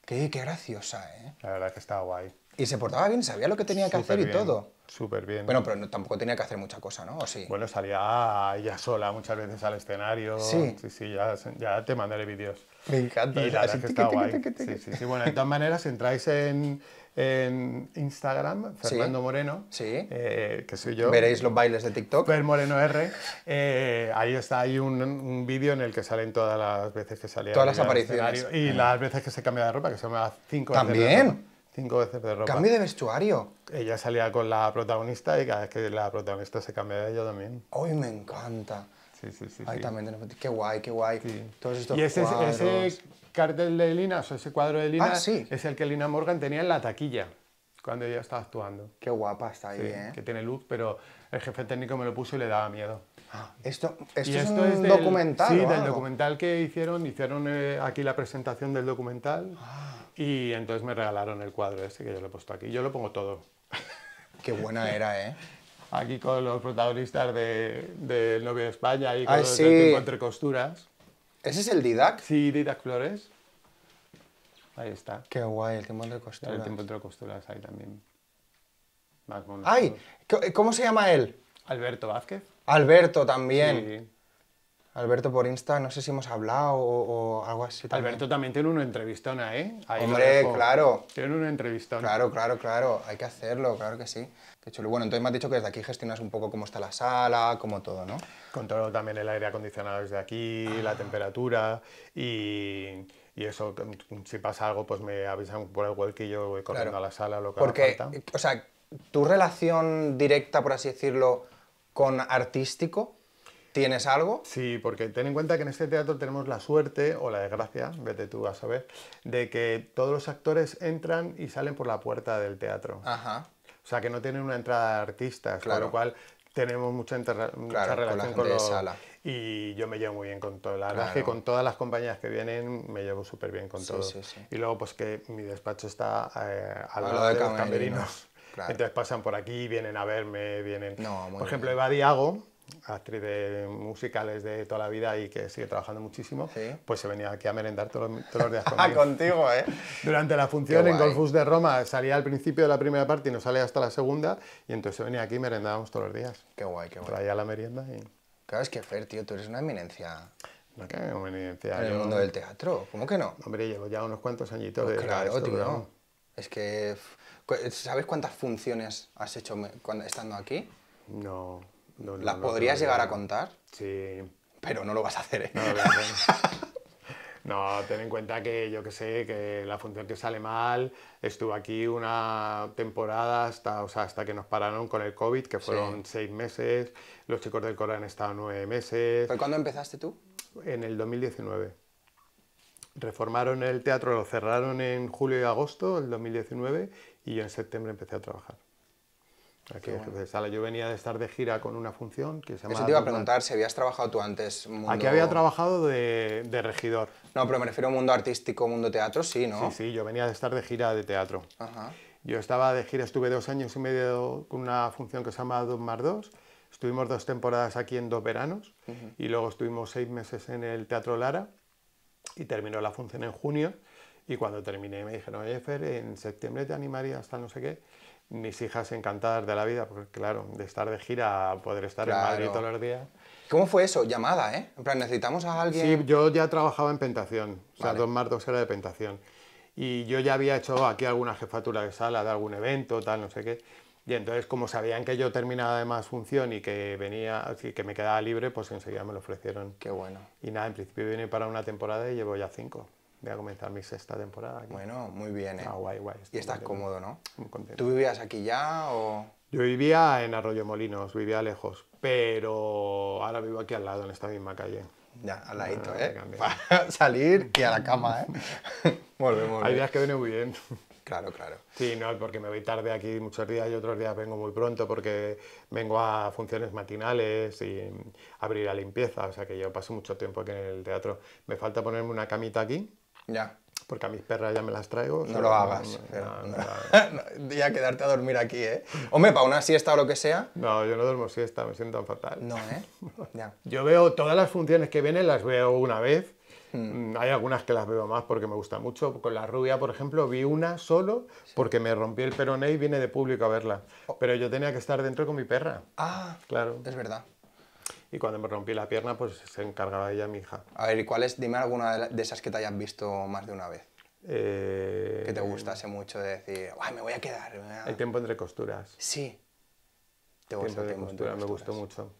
Qué, qué graciosa, ¿eh? La verdad que estaba guay. Y se portaba bien, sabía lo que tenía que hacer y todo. Súper bien. Bueno, pero no- tampoco tenía que hacer mucha cosa, ¿no? ¿O sí? Bueno, salía ella sola muchas veces al escenario. Sí. Sí, sí, ya, ya te mandaré vídeos. Me encanta. Y la verdad que tiqui, está guay. Sí, sí, sí. Bueno, de todas maneras, entráis en, en Instagram, Sí. Fernando Moreno, Sí. eh, que soy yo. Veréis los bailes de TikTok. Fer Moreno R. eh, ahí está, hay un, un vídeo en el que salen todas las veces que salía. Todas las apariciones. Y las veces que se cambia de ropa, que se llama cinco veces ¿También? Cinco veces de ropa. Cambio de vestuario. Ella salía con la protagonista y cada vez que la protagonista se cambia de ella también. Hoy me encanta. Sí, sí, sí. Sí. también tenemos... Qué guay, qué guay. Todos estos y ese, cuadros. ese cartel de Lina, o sea, ese cuadro de Lina, Ah, sí. es el que Lina Morgan tenía en la taquilla cuando ella estaba actuando. Qué guapa está ahí, Sí, ¿eh? Que tiene luz, pero el jefe técnico me lo puso y le daba miedo. Esto, esto es esto un es del, documental, Sí, del documental que hicieron. Hicieron eh, aquí la presentación del documental Ah. y entonces me regalaron el cuadro ese que yo lo he puesto aquí. Yo lo pongo todo. Qué buena era, ¿eh? Aquí con los protagonistas de- del novio de España y con Ay, los sí. del tiempo entre costuras. ¿Ese es el Didac? Sí, Didac Flores. Ahí está. Qué guay, el tiempo de El costura. tiempo entre costuras ahí también. Más. ¡Ay! ¿c- ¿Cómo se llama él? Alberto Vázquez. Alberto también. Sí. Alberto por Insta, no sé si hemos hablado o, o algo así. también. Alberto también tiene una entrevistona, ¿eh? Ahí Hombre, claro. Tiene una entrevistona. Claro, claro, claro. Hay que hacerlo, claro que sí. Qué chulo. Bueno, entonces me has dicho que desde aquí gestionas un poco cómo está la sala, cómo todo, ¿no? Controlo también el aire acondicionado desde aquí, Ah. la temperatura y, y eso, si pasa algo, pues me avisan por el web que yo voy corriendo Claro. a la sala, lo que haga Porque, falta. o sea, tu relación directa, por así decirlo, con artístico, ¿tienes algo? Sí, porque ten en cuenta que en este teatro tenemos la suerte, o la desgracia, vete tú a saber, de que todos los actores entran y salen por la puerta del teatro. Ajá. O sea, que no tienen una entrada de artistas, Claro. con lo cual tenemos mucha, mucha Claro, con la relación gente con, de los... sala. Y yo me llevo muy bien con todo. La verdad es Claro. que con todas las compañías que vienen me llevo súper bien con Sí, todo. sí, sí. Y luego pues que mi despacho está eh, al lado de de los camerinos, camerinos. claro. Entonces pasan por aquí, vienen a verme, vienen... No, muy por ejemplo, bien. Eva Diago, actriz de musicales de toda la vida y que sigue trabajando muchísimo, Sí. pues se venía aquí a merendar todos los, todos los días Ah, conmigo. contigo, ¿eh? Durante la función en. Golfus de Roma salía al principio de la primera parte y no salía hasta la segunda y entonces se venía aquí y merendábamos todos los días. Qué guay, qué guay. Traía la merienda y... Claro, es que Fer, tío, tú eres una eminencia No, que conveniencia. en el yo- mundo del teatro. ¿Cómo que no? Hombre, llevo ya unos cuantos añitos Pues de claro, esto, tío. pero- Es que... ¿Sabes cuántas funciones has hecho estando aquí? No, no, no, ¿Las no podrías llegar a contar? Sí. Pero no lo vas a hacer, ¿eh? No, lo voy a hacer. No, ten en cuenta que yo que sé, que la función que sale mal, estuvo aquí una temporada hasta, o sea, hasta que nos pararon con el COVID, que fueron seis meses, los chicos del coro han estado nueve meses, ¿Pero cuándo empezaste tú? en el 2019. Reformaron el teatro, lo cerraron en julio y agosto del 2019 y yo en septiembre empecé a trabajar. Aquí de sala. Yo venía de estar de gira con una función que se llama... Eso te iba a preguntar, si habías trabajado tú antes mundo... Aquí había trabajado de, de regidor. No, pero me refiero a mundo artístico, mundo teatro, sí, ¿no? Sí, sí, yo venía de estar de gira de teatro. Ajá. Yo estaba de gira, estuve dos años y medio con una función que se llama 2 más 2. Estuvimos dos temporadas aquí en dos veranos y luego estuvimos seis meses en el Teatro Lara y terminó la función en junio. Y cuando terminé me dijeron, oye, Fer, en septiembre te animaría hasta no sé qué. Mis hijas encantadas de la vida, porque claro, de estar de gira a poder estar en Madrid Claro. todos los días. ¿Cómo fue eso? Llamada, ¿eh? En plan, necesitamos a alguien... Sí, yo ya trabajaba en Pentación, o sea, Vale. dos más dos era de Pentación. Y yo ya había hecho aquí alguna jefatura de sala de algún evento, tal, no sé qué. Y entonces, como sabían que yo terminaba además función y que venía, que me quedaba libre, pues enseguida me lo ofrecieron. Qué bueno. Y nada, en principio vine para una temporada y llevo ya cinco. Voy a comenzar mi sexta temporada. aquí. Bueno, muy bien, ¿eh? Ah, guay, guay. Y estás contento. cómodo, ¿no? Muy contento. ¿Tú vivías aquí ya o...? Yo vivía en Arroyo Molinos, vivía lejos, pero ahora vivo aquí al lado, en esta misma calle. Ya, al ladito, ¿eh? Para salir y a la cama, ¿eh? muy Hay días que viene muy bien. Claro, claro. Sí, no, porque me voy tarde aquí muchos días y otros días vengo muy pronto porque vengo a funciones matinales y abrir la limpieza, o sea que yo paso mucho tiempo aquí en el teatro. Me falta ponerme una camita aquí, Ya. porque a mis perras ya me las traigo. No lo hagas. no, pero no, no- no, ya quedarte a dormir aquí, ¿eh? Hombre, para una siesta o lo que sea. no, yo no duermo siesta, me siento fatal. No, ¿eh? Ya. Yo veo todas las funciones que vienen, las veo una vez. Hmm. Mm, Hay algunas que las veo más porque me gusta mucho. Con la rubia, por ejemplo, vi una solo porque me rompí el peroné y vine de público a verla. Oh. Pero yo tenía que estar dentro con mi perra. Ah, Claro. es verdad. Y cuando me rompí la pierna, pues se encargaba ella mi hija. A ver, ¿y cuál es? Dime alguna de, esas que te hayas visto más de una vez. Eh, Que te gustase mucho de decir, ¡ay, me voy a quedar! me voy a-". El tiempo entre costuras. Sí. Te El tiempo de tiempo entre costura, me gustó costuras. mucho.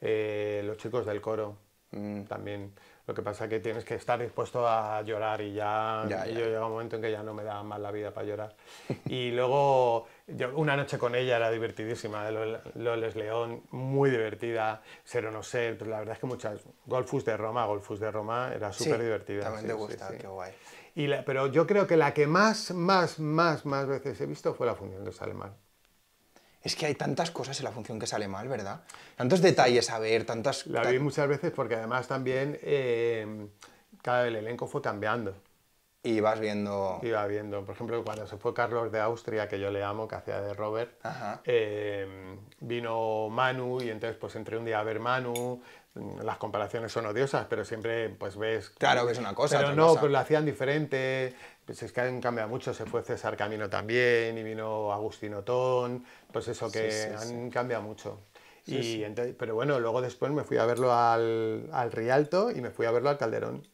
Eh, los chicos del coro Mm. también. Lo que pasa es que tienes que estar dispuesto a llorar y ya, Ya, y ya. yo llega un momento en que ya no me da más la vida para llorar. Y luego yo- una noche con ella era divertidísima, Lol- Loles León, muy divertida, Ser o no ser, la verdad es que muchas, Golfus de Roma, Golfus de Roma era Sí, súper divertida. También sí, te sí, gusta, sí. qué guay. Y la- pero yo creo que la que más, más, más, más veces he visto fue la función de sale mal. Es que hay tantas cosas en la función que sale mal, ¿verdad? Tantos detalles a ver, tantas... La vi muchas veces porque además también eh, cada el elenco fue cambiando. Y vas viendo... Iba viendo, por ejemplo, cuando se fue Carlos de Austria, que yo le amo, que hacía de Robert, eh, vino Manu y entonces pues entré un día a ver Manu. Las comparaciones son odiosas, pero siempre pues ves... Claro, ves una cosa, Pero no, cosa. pues lo hacían diferente. Pues es que han cambiado mucho. Se fue César Camino también y vino Agustín Otón. Pues eso, que Sí, sí, han cambiado mucho. y entonces- pero bueno, luego después me fui a verlo al, al Rialto y me fui a verlo al Calderón.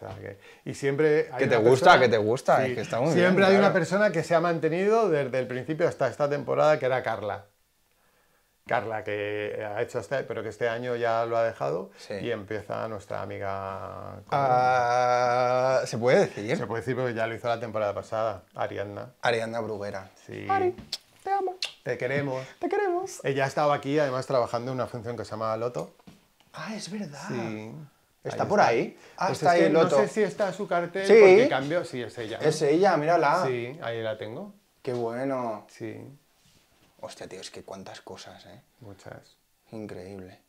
O sea, que, y siempre... hay Que te gusta, que te gusta, es que está muy bien, Siempre hay una persona que se ha mantenido desde el principio hasta esta temporada, que era Carla. Carla, que ha hecho este, pero que este año ya lo ha dejado Sí. y empieza nuestra amiga... Ah, ¿Se puede decir? Se puede decir porque ya lo hizo la temporada pasada, Ariadna. Ariadna Bruguera. Sí. te amo, Te queremos. te queremos. Ella estaba aquí, además, trabajando en una función que se llama Loto. Ah, es verdad. Sí. ¿Está Ahí por ahí? Ah, Pues está es que ahí, Loto. No sé si está su cartel Sí. porque cambió. Sí, es ella. ¿no? Es ella, mírala. Sí, ahí la tengo. Qué bueno. Sí, Hostia, tío, es que cuántas cosas, ¿eh? muchas. Increíble.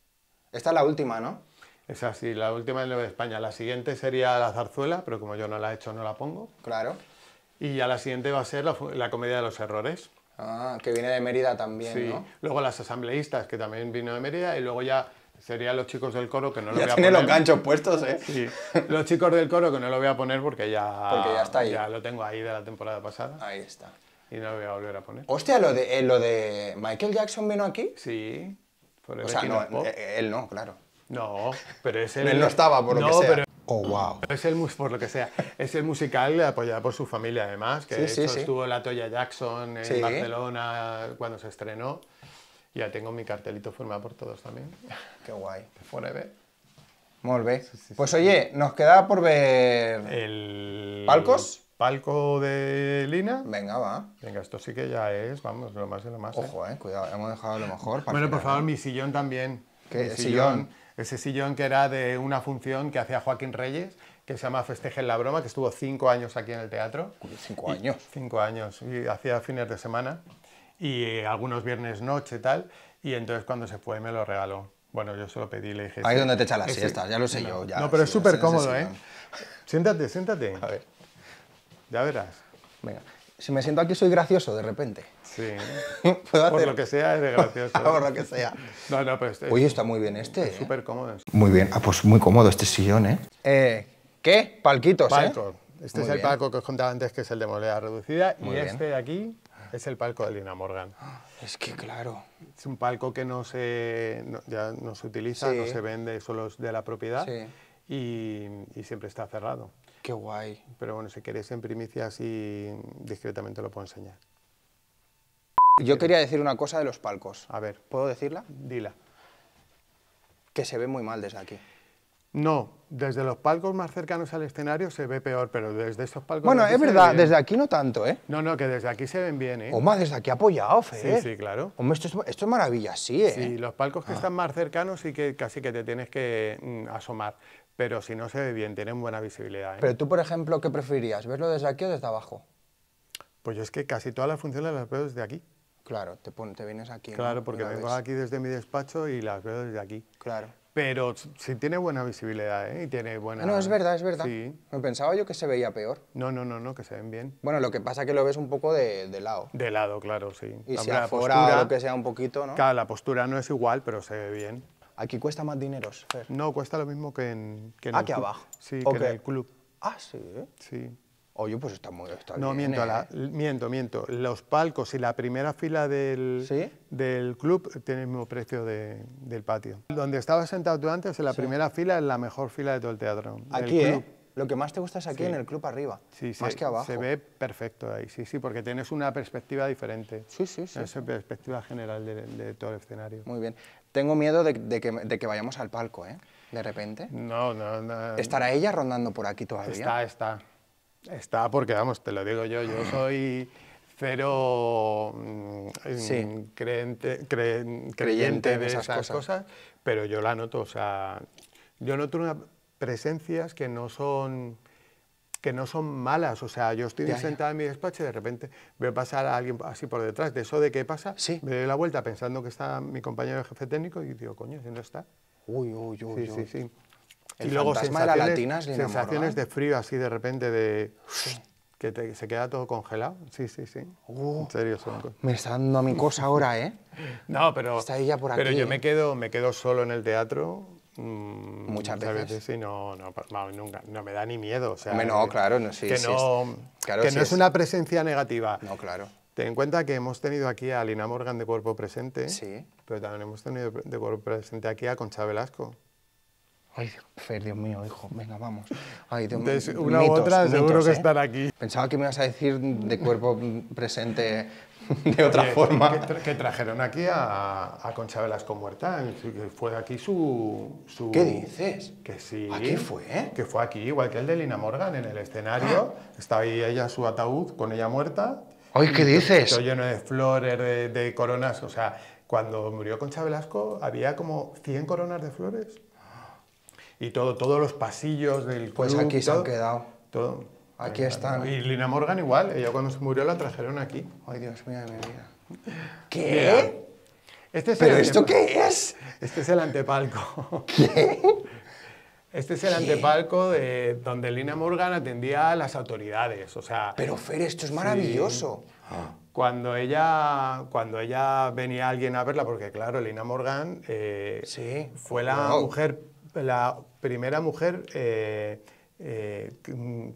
Esta es la última, ¿no? Es así, la última es Nueva España. La siguiente sería La Zarzuela, pero como yo no la he hecho, no la pongo. Claro. Y ya la siguiente va a ser la, la Comedia de los Errores. Ah, que viene de Mérida también, Sí. ¿no? Luego Las Asambleístas, que también vino de Mérida. Y luego ya serían Los Chicos del Coro, que no lo Ya voy a tiene poner. los ganchos puestos, ¿eh? Sí. Los Chicos del Coro, que no lo voy a poner porque ya, Porque ya está ahí. ya lo tengo ahí de la temporada pasada. Ahí está. Y no lo voy a volver a poner. Hostia, lo de, eh, lo de Michael Jackson vino aquí. Sí. Por el O sea, no, Pop. eh, él no, claro. No, pero es el... Él no estaba, por lo No, que sea. pero Oh, wow. es el, por lo que sea. Es el musical apoyado por su familia, además, que Sí, de sí, hecho sí. estuvo la Toya Jackson en. Barcelona cuando se estrenó. Ya tengo mi cartelito formado por todos también. Qué guay. Forever. Molt bé. Pues oye, nos queda por ver... El... ¿Palcos? Palco de Lina. Venga, va. Venga, esto sí que ya es, vamos, lo más de lo más. ¿eh? Ojo, eh, cuidado, hemos dejado lo mejor para Bueno, por favor, ¿eh? mi sillón también. ¿Qué Mi sillón? Ese sillón que era de una función que hacía Joaquín Reyes, que se llama Festejen la Broma, que estuvo cinco años aquí en el teatro. Cinco Y- años. Cinco años. Y hacía fines de semana y eh, algunos viernes noche tal. Y entonces cuando se fue me lo regaló. Bueno, yo se lo pedí le dije... Ahí sí, donde te echas las ese- siestas, ya lo sé no, yo. Ya, no, pero es sí, súper en ese cómodo, ¿eh? Siéntate, siéntate. A ver, Ya verás. venga. Si me siento aquí soy gracioso de repente. Sí. Puedo hacer... Por lo que sea, es de gracioso. Por lo que sea. No, no, pero es Oye, está muy bien este. es ¿eh? súper cómodo. Muy bien. Ah, pues muy cómodo este sillón, ¿eh? eh ¿Qué? Palquitos, Palco. ¿eh? Este Muy es el bien. palco que os contaba antes, que es el de moneda reducida. Muy y bien. este de aquí es el palco de Lina Morgan. Es que claro. Es un palco que no se, no- ya no se utiliza, Sí. no se vende, solo es de la propiedad. Sí. Y, y siempre está cerrado. Qué guay. Pero bueno, si queréis en primicia, así discretamente lo puedo enseñar. Yo quería decir una cosa de los palcos. A ver, ¿Puedo decirla? dila. Que se ve muy mal desde aquí. No, desde los palcos más cercanos al escenario se ve peor, pero desde estos palcos... Bueno, es verdad, desde aquí no tanto, ¿eh? No, no, que desde aquí se ven bien, ¿eh? Oma, desde aquí apoyado, Sí, Fer. sí, claro. Hombre, esto es, esto es maravilla, sí, ¿eh? Sí, los palcos que están más cercanos sí que casi que te tienes que mm, asomar, pero si no se ve bien, tienen buena visibilidad. ¿eh? Pero tú, por ejemplo, ¿qué preferirías? ¿Verlo desde aquí o desde abajo? Pues yo es que casi todas las funciones las veo desde aquí. Claro, te, pon- te vienes aquí. Claro, porque vengo ves. aquí desde mi despacho y las veo desde aquí. Claro. Pero sí tiene buena visibilidad, ¿eh? Y tiene buena... Ah, no, es verdad, es verdad. Sí. Me pensaba yo que se veía peor. No, no, no, no, que se ven bien. Bueno, lo que pasa es que lo ves un poco de, de lado. De lado, claro, sí. Y si Hombre, la afuera postura- o lo que sea un poquito, ¿no? Claro, la postura no es igual, pero se ve bien. Aquí cuesta más dinero, Fer. No, cuesta lo mismo que en, que en Ah, el abajo. Sí, ¿O que en el club. Ah, sí. Sí. Oye, pues está muy está No, bien, miento, ¿eh? la- miento, miento. Los palcos y la primera fila del, ¿Sí? del club tienen el mismo precio de- del patio. Donde estabas sentado tú antes, en la primera fila, es la mejor fila de todo el teatro. Aquí, club. ¿eh? Lo que más te gusta es aquí Sí. en el club arriba. Sí, más se, que abajo. se ve perfecto ahí, sí, sí, porque tienes una perspectiva diferente. Sí, sí, sí. Es perspectiva general de, de todo el escenario. Muy bien. Tengo miedo de, de que, de que vayamos al palco, ¿eh? De repente. No, no, no. ¿Estará ella rondando por aquí todavía? Está, está. Está porque, vamos, te lo digo yo, yo soy cero mm, Sí. creente- cre- Creyente creyente en de esas esas, cosas. cosas. pero yo la noto, o sea, yo noto unas presencias que no son que no son malas, o sea, yo estoy Ya, ya. sentada en mi despacho y de repente veo pasar a alguien así por detrás, de eso de qué pasa, Sí. me doy la vuelta pensando que está mi compañero de jefe técnico y digo, coño, ¿dónde está? Uy, uy, uy, Sí, uy. sí, sí. El fantasma de la latina es Lina sensaciones Morgan. de frío así de repente de que te- se queda todo congelado. Sí, sí, sí. Uh. En serio son cosas. Me está dando a mi cosa ahora, ¿eh? No, pero Está ella por pero aquí, yo ¿eh? me quedo me quedo solo en el teatro. mm, Muchas veces. y no, no, pues, vamos, nunca, no me da ni miedo. O sea, Hombre, no, que- claro, no, sí, que sí no, es- claro, que sí no es es- una presencia negativa. No, claro. Ten en cuenta que hemos tenido aquí a Lina Morgan de cuerpo presente, Sí. pero también hemos tenido de cuerpo presente aquí a Concha Velasco. Ay, Fer, Dios mío, hijo, venga, vamos. Ay, Dios mío. una u otra seguro mitos, que ¿eh? están aquí. Pensaba que me ibas a decir de cuerpo presente de otra Oye, forma. Que, que trajeron aquí a, a Concha Velasco muerta, que fue aquí su, su- ¿Qué dices? Que sí. ¿Aquí fue? Que fue aquí, igual que el de Lina Morgan, en el escenario. Estaba ahí ella su ataúd con ella muerta. Ay, ¿qué dices? Todo lleno de flores, de, de coronas. O sea, cuando murió Concha Velasco había como 100 coronas de flores. Y todo, todos los pasillos del Pues club, aquí se han quedado. Todo. Aquí están. Y Lina Morgan igual, ella cuando se murió la trajeron aquí. Ay, Dios mío de mi vida. ¿Qué? Este es ¿Pero el esto qué es? Este es el antepalco. Este es el antepalco de donde Lina Morgan atendía a las autoridades. O sea, Pero Fer, esto es maravilloso. cuando ella, cuando ella venía alguien a verla, porque claro, Lina Morgan eh, Sí. fue la Wow. mujer, la primera mujer eh, eh,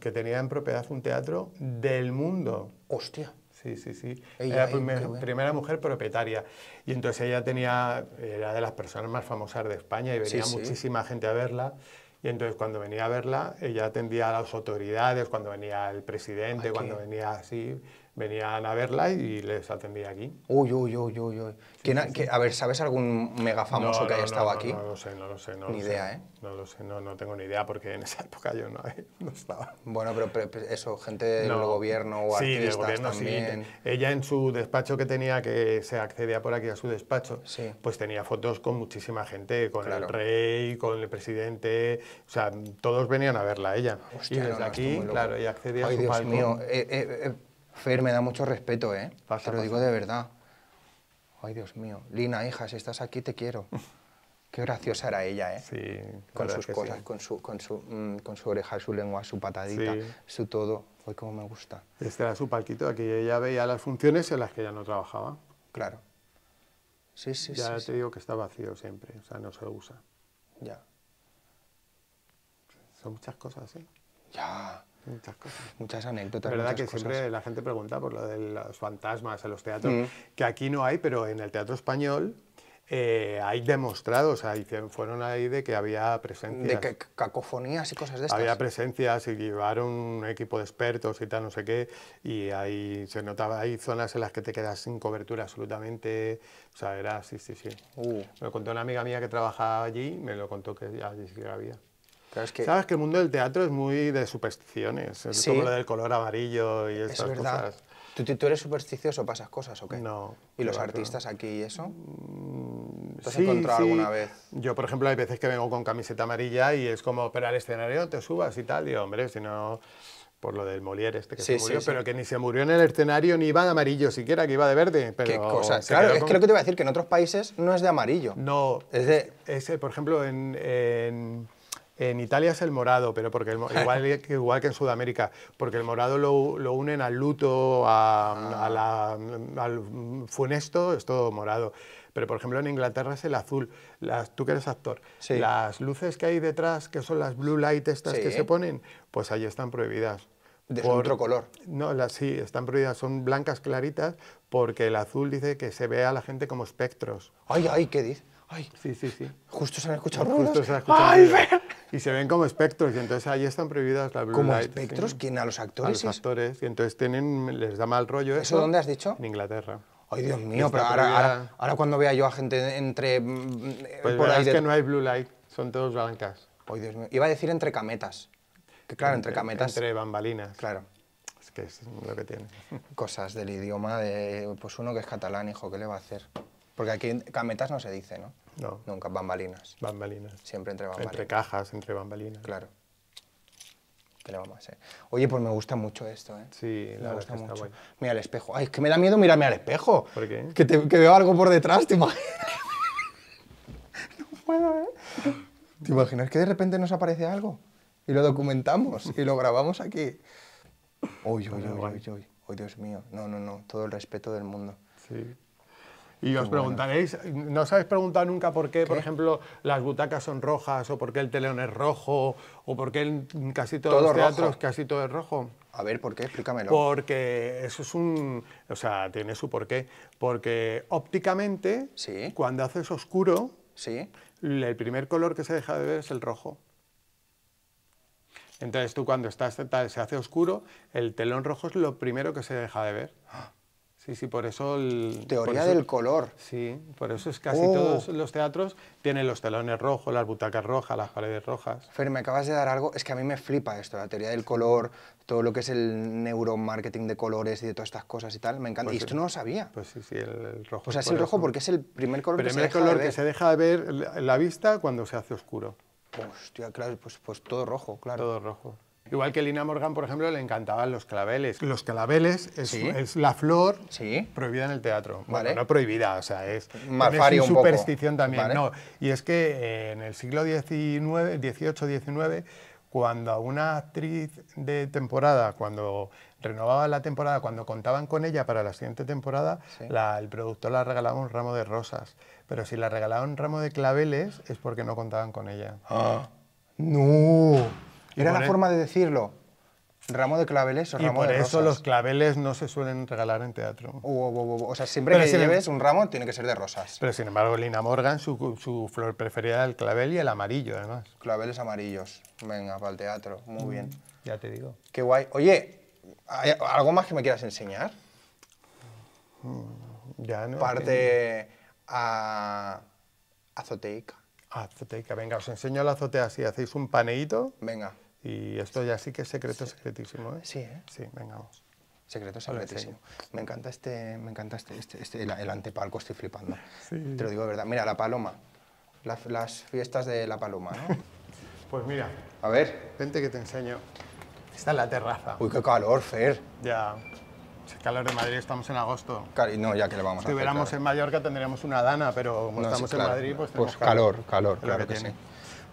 que tenía en propiedad un teatro del mundo. Hostia. Sí, sí, sí. Ella, era la eh, primer- qué bueno. primera mujer propietaria. Y entonces ella tenía, era de las personas más famosas de España y venía Sí, sí. muchísima gente a verla. Y entonces cuando venía a verla, ella atendía a las autoridades, cuando venía el presidente, Ay, cuando venía así, venían a verla y les atendía aquí. Uy, uy, uy, uy, uy. ¿Quién ha- qué- a ver, ¿sabes algún mega famoso No, que haya no, estado no, aquí? No, lo sé, no lo sé. No Ni lo idea, sé. ¿eh? No lo sé, no, no tengo ni idea porque en esa época yo no, estaba. Bueno, pero, eso, gente del No. gobierno o sí, del gobierno, sí. también. Ella en su despacho que tenía, que se accedía por aquí a su despacho, Sí. pues tenía fotos con muchísima gente, con Claro. el rey, con el presidente, o sea, todos venían a verla ella. Hostia, y desde aquí, claro, ella accedía Ay, a su Dios palco. mío. Eh, eh, eh, Fer, me da mucho respeto, ¿eh? Pasa, te lo pasa. digo de verdad. Ay, Dios mío. Lina, hija, si estás aquí, te quiero. Qué graciosa era ella, ¿eh? Sí, Con sus cosas, sí. con su, con, su, mm, con su oreja, su lengua, su patadita, Sí. su todo. Ay, cómo me gusta. Este era su palquito, aquí ella veía las funciones en las que ella no trabajaba. Claro. Sí, sí, ya sí, te digo que está vacío siempre, o sea, no se usa. Ya. Son muchas cosas, ¿sí? Ya. Muchas cosas. Muchas anécdotas. Verdad muchas que cosas. siempre la gente pregunta por lo de los fantasmas en los teatros, Mm. que aquí no hay, pero en el teatro español eh, hay demostrados, o sea, fueron ahí de que había presencias. De cacofonías y cosas de estas. Había presencias y llevaron un equipo de expertos y tal, no sé qué, y ahí se notaba, hay zonas en las que te quedas sin cobertura absolutamente, o sea, era, sí, sí, sí. Uh. Me lo contó una amiga mía que trabajaba allí, me lo contó que ya allí sí que había. Claro, es que Sabes que el mundo del teatro es muy de supersticiones, es Sí. como lo del color amarillo y es estas verdad. cosas. ¿Tú, tú- eres supersticioso para esas cosas o qué? No. ¿Y los artistas aquí y eso? ¿Te has Sí, encontrado sí. alguna vez? Yo, por ejemplo, hay veces que vengo con camiseta amarilla y es como, pero al escenario te subas y tal. Y hombre, si no, por lo del Molière este que Sí, se murió, pero que ni se murió en el escenario ni iba de amarillo siquiera, que iba de verde. Pero ¿Qué cosa? Claro, es con- que lo que te iba a decir, que en otros países no es de amarillo. No, Es de... ese, por ejemplo, en, en- en Italia es el morado, pero porque el igual, que, igual que en Sudamérica, porque el morado lo, lo unen al luto, a, a la- al funesto, es todo morado. Pero, por ejemplo, en Inglaterra es el azul. Las, tú que eres actor, Sí. las luces que hay detrás, que son las blue light estas que Sí. se ponen, pues ahí están prohibidas. De otro color. No, las, sí, están prohibidas, son blancas claritas, porque el azul dice que se ve a la gente como espectros. Ay, ay, ¿qué dice? Ay, Sí, sí, sí. justo se han escuchado Justo ruidos. se ha escuchado ¡Ay, ruido. Y se ven como espectros, y entonces ahí están prohibidas las blue ¿Como light, espectros? sí. ¿Quién? ¿A los A actores? los y eso? actores, y entonces tienen, les da mal rollo eso. ¿Eso dónde has dicho? En Inglaterra. Ay, Dios mío, pero ahora, ahora, ahora cuando vea yo a gente entre... mm, Pues por ahí de- que no hay blue light, son todos blancas. Ay, Dios mío. Iba a decir entre cametas. Que claro, entre cametas... Entre bambalinas. Claro. Es que es lo que tiene. Cosas del idioma de... Pues uno que es catalán, hijo, ¿qué le va a hacer? Porque aquí cametas no se dice, ¿no? No, Nunca, bambalinas. bambalinas. Siempre entre bambalinas. Entre cajas, entre bambalinas. Claro. ¿Qué le vamos a hacer? Oye, pues me gusta mucho esto, ¿eh? Sí, me gusta mucho. guay. Mira el espejo. Ay, es que me da miedo mirarme al espejo. ¿Por qué? Que, te- que veo algo por detrás, ¿te imaginas? no puedo, ¿eh? ¿Te imaginas que de repente nos aparece algo? Y lo documentamos y lo grabamos aquí. Uy, uy, uy, uy. Uy, Dios mío. No, no, no. Todo el respeto del mundo. Sí. Y os preguntaréis, ¿no os habéis preguntado nunca por qué, por ejemplo, las butacas son rojas, o por qué el telón es rojo, o por qué en casi todos Todo los rojo. teatros casi todo es rojo? A ver, ¿por qué? Explícamelo. Porque eso es un. O sea, tiene su porqué. Porque ópticamente, Sí. cuando haces oscuro, ¿Sí? el primer color que se deja de ver es el rojo. Entonces tú cuando estás tal, se hace oscuro, el telón rojo es lo primero que se deja de ver. Sí, sí, por eso el... Teoría eso- del color. Sí, por eso es casi Oh. todos los teatros tienen los telones rojos, las butacas rojas, las paredes rojas. Fer, me acabas de dar algo, es que a mí me flipa esto, la teoría del color, todo lo que es el neuromarketing de colores y de todas estas cosas y tal, me encanta. Pues y esto sí. no lo sabía. Pues sí, sí, el, el rojo. o sea, es el rojo eso. porque es el primer color que se primer deja color de que ver. se deja de ver la- la vista cuando se hace oscuro. Hostia, claro, pues, pues todo rojo, claro. Todo rojo. Igual que Lina Morgan, por ejemplo, le encantaban los claveles. Los claveles es, Sí. es la flor Sí. prohibida en el teatro. Vale. Bueno, no prohibida, o sea, es Malfario tiene su un superstición también. Vale. No, y es que eh, en el siglo XIX, XVIII-XIX, cuando a una actriz de temporada, cuando renovaba la temporada, cuando contaban con ella para la siguiente temporada, Sí. la- el productor la regalaba un ramo de rosas. Pero si la regalaba un ramo de claveles es porque no contaban con ella. Ah. No. Y Era por la forma de decirlo. Ramo de claveles o Y ramo por de eso rosas. los claveles no se suelen regalar en teatro. Uh, uh, uh, O sea, siempre Pero que sin em- lleves un ramo tiene que ser de rosas. Pero sin embargo, Lina Morgan, su, su flor preferida era el clavel y el amarillo, además. Claveles amarillos. Venga, para el teatro. Muy bien. Ya te digo. Qué guay. Oye, ¿hay ¿algo más que me quieras enseñar? Ya no. Parte a azoteica. Azoteica. Venga, os enseño la azotea así. Hacéis un paneíto Venga. Y esto ya sí que es secreto, secretísimo. ¿eh? Sí, ¿eh? Sí, venga, vamos. Secreto secretísimo. Me encanta este, me encanta este, este, este- el, el antepalco, estoy flipando. Sí. Te lo digo de verdad. Mira, la paloma. Las, las fiestas de la paloma, ¿no? Pues mira, A ver. vente que te enseño. Esta es la terraza. Uy, qué calor, Fer. Ya. Es calor de Madrid, estamos en agosto. Cari- No, ya que le vamos a Si estuviéramos claro. en Mallorca tendríamos una dana, pero como No, sí, estamos claro. en Madrid, pues Pues tenemos calor, calor, Es lo claro que tiene. sí.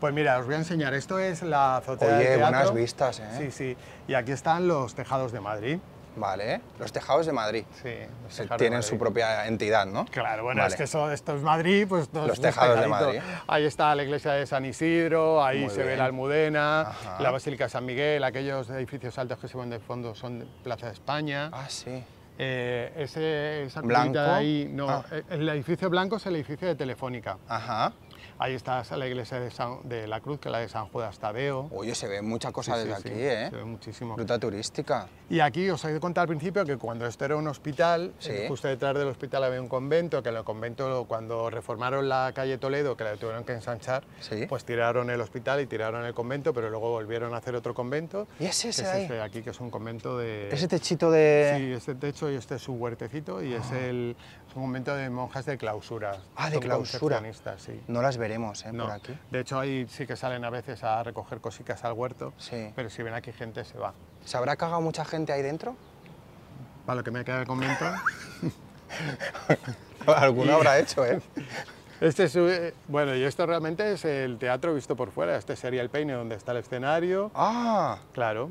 Pues mira, os voy a enseñar. Esto es la azotea Oye, del buenas vistas, ¿eh? Sí, sí. Y aquí están los tejados de Madrid. Vale. Los tejados de Madrid. Sí, los de Tienen su propia entidad, ¿no? Claro, bueno, Vale. es que eso, esto es Madrid, pues todos Los estos tejados de tejaditos. Madrid. Ahí está la iglesia de San Isidro, ahí Muy se ve la Almudena, Ajá. la Basílica de San Miguel, aquellos edificios altos que se ven de fondo son de Plaza de España. Ah, sí. Eh, ese, esa Blanco. de ahí, no, Ah. eh, el edificio blanco es el edificio de Telefónica. Ajá. Ahí está la iglesia de, San- de la Cruz, que es la de San Judas Tadeo. Oye, se ve mucha cosa Sí, desde sí, aquí, sí, ¿eh? Se ve muchísimo. Ruta turística. Y aquí os he de contar al principio que cuando esto era un hospital, eh, justo detrás del hospital había un convento, que en el convento cuando reformaron la calle Toledo, que la tuvieron que ensanchar, pues tiraron el hospital y tiraron el convento, pero luego volvieron a hacer otro convento. ¿Y es ese que ahí? este de aquí, que es un convento de... Ese techito de... Sí, este techo y este es su huertecito y es, el, es un convento de monjas de clausura. Ah, de clausura. sí. No las veremos, ¿eh? No, Por aquí. De hecho, ahí sí que salen a veces a recoger cositas al huerto, Sí. pero si ven aquí gente se va. ¿Se habrá cagado mucha gente ahí dentro? Para lo que me queda del convento. Alguno habrá hecho, ¿eh? Este es, eh, bueno, y esto realmente es el teatro visto por fuera. Este sería el peine donde está el escenario. Ah, Claro.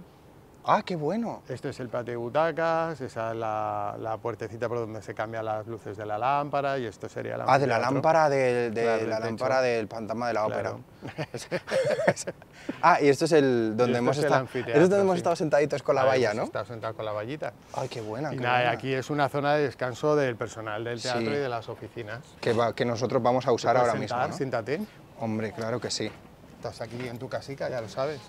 Ah, qué bueno. Este es el patio de butacas, esa es la, la puertecita por donde se cambian las luces de la lámpara y esto sería la Ah, de la lámpara, de, de Claro, la el lámpara del fantasma de la ópera. Claro. ah, y esto es el donde esto hemos es el estado. Esto es donde hemos sí. estado sentaditos con la Ahí valla, ¿no? estado sentados con la vallita. Ay, qué buena. Y qué nada, buena. aquí es una zona de descanso del personal del teatro Sí. y de las oficinas. Que, va- que nosotros vamos a usar ahora mismo. ¿no? Siéntate. Hombre, claro que sí. Estás aquí en tu casica, ya lo sabes.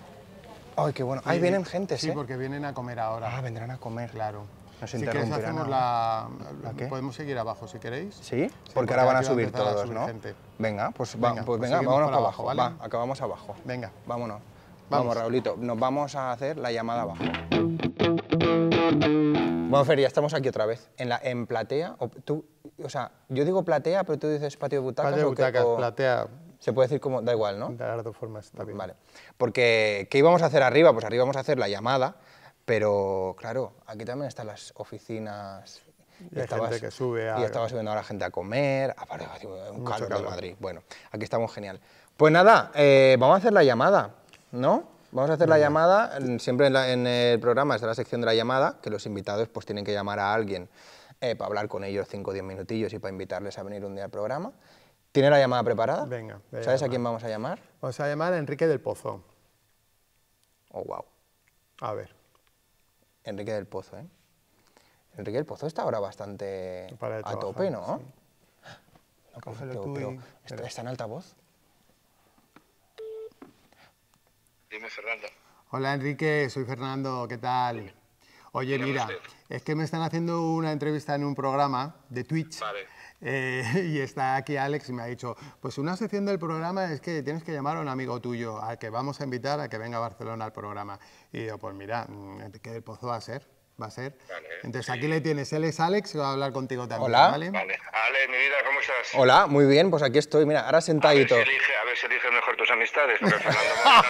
Ay, qué bueno. Ahí vienen gente, Sí, ¿eh? porque vienen a comer ahora. Ah, vendrán a comer. Claro. Nos si queréis interrumpirán hacemos la... ¿La qué? Podemos seguir abajo si queréis. ¿Sí? porque porque ahora van a subir a todos, subir ¿no? gente. Venga, pues, va- Venga, pues pues venga, vámonos para abajo, abajo. ¿vale? Va, acabamos abajo. Venga. Vámonos. Vamos. Vamos, Raulito. Nos vamos a hacer la llamada abajo. Bueno, Fer, ya estamos aquí otra vez. En, la, en platea. O, tú, o sea, yo digo platea, pero tú dices patio de butacas. Patio de o qué- butacas, o- platea, Se puede decir como. Da igual, ¿no? de las dos formas está bien. Vale. Porque, ¿qué íbamos a hacer arriba? Pues arriba vamos a hacer la llamada, pero claro, aquí también están las oficinas. Y hay gente que sube a- Y estaba subiendo a la gente a comer, aparte, un Mucho calor, de calor. Madrid. Bueno, aquí estamos genial. Pues nada, eh, vamos a hacer la llamada, ¿no? Vamos a hacer la llamada, siempre en, la- en el programa está la sección de la llamada, que los invitados pues tienen que llamar a alguien eh, para hablar con ellos 5 o 10 minutillos y para invitarles a venir un día al programa. ¿Tiene la llamada preparada? Venga, a ¿Sabes a quién vamos a llamar? Vamos a llamar a Enrique del Pozo. Oh, wow. A ver, Enrique del Pozo, ¿eh? Enrique del Pozo está ahora bastante Para a trabajar, tope, ¿no? sí. No, Cógelo tú y- ¿está, está en altavoz? Dime, Fernando. Hola Enrique, soy Fernando, ¿qué tal? Oye, mira, es que me están haciendo una entrevista en un programa de Twitch. Vale. Eh, y está aquí Alex y me ha dicho, pues una sección del programa es que tienes que llamar a un amigo tuyo, al que vamos a invitar a que venga a Barcelona al programa. Y yo, pues mira, mm, Enrique del Pozo va a ser, va a ser. Vale, Entonces sí. aquí le tienes, él es Alex y va a hablar contigo también, Hola. ¿vale? Vale. Ale, mi vida, ¿cómo estás? Hola, muy bien, pues aquí estoy, mira, ahora A ver, sentadito. si elige, a ver si eliges mejor tus amistades, porque Fernando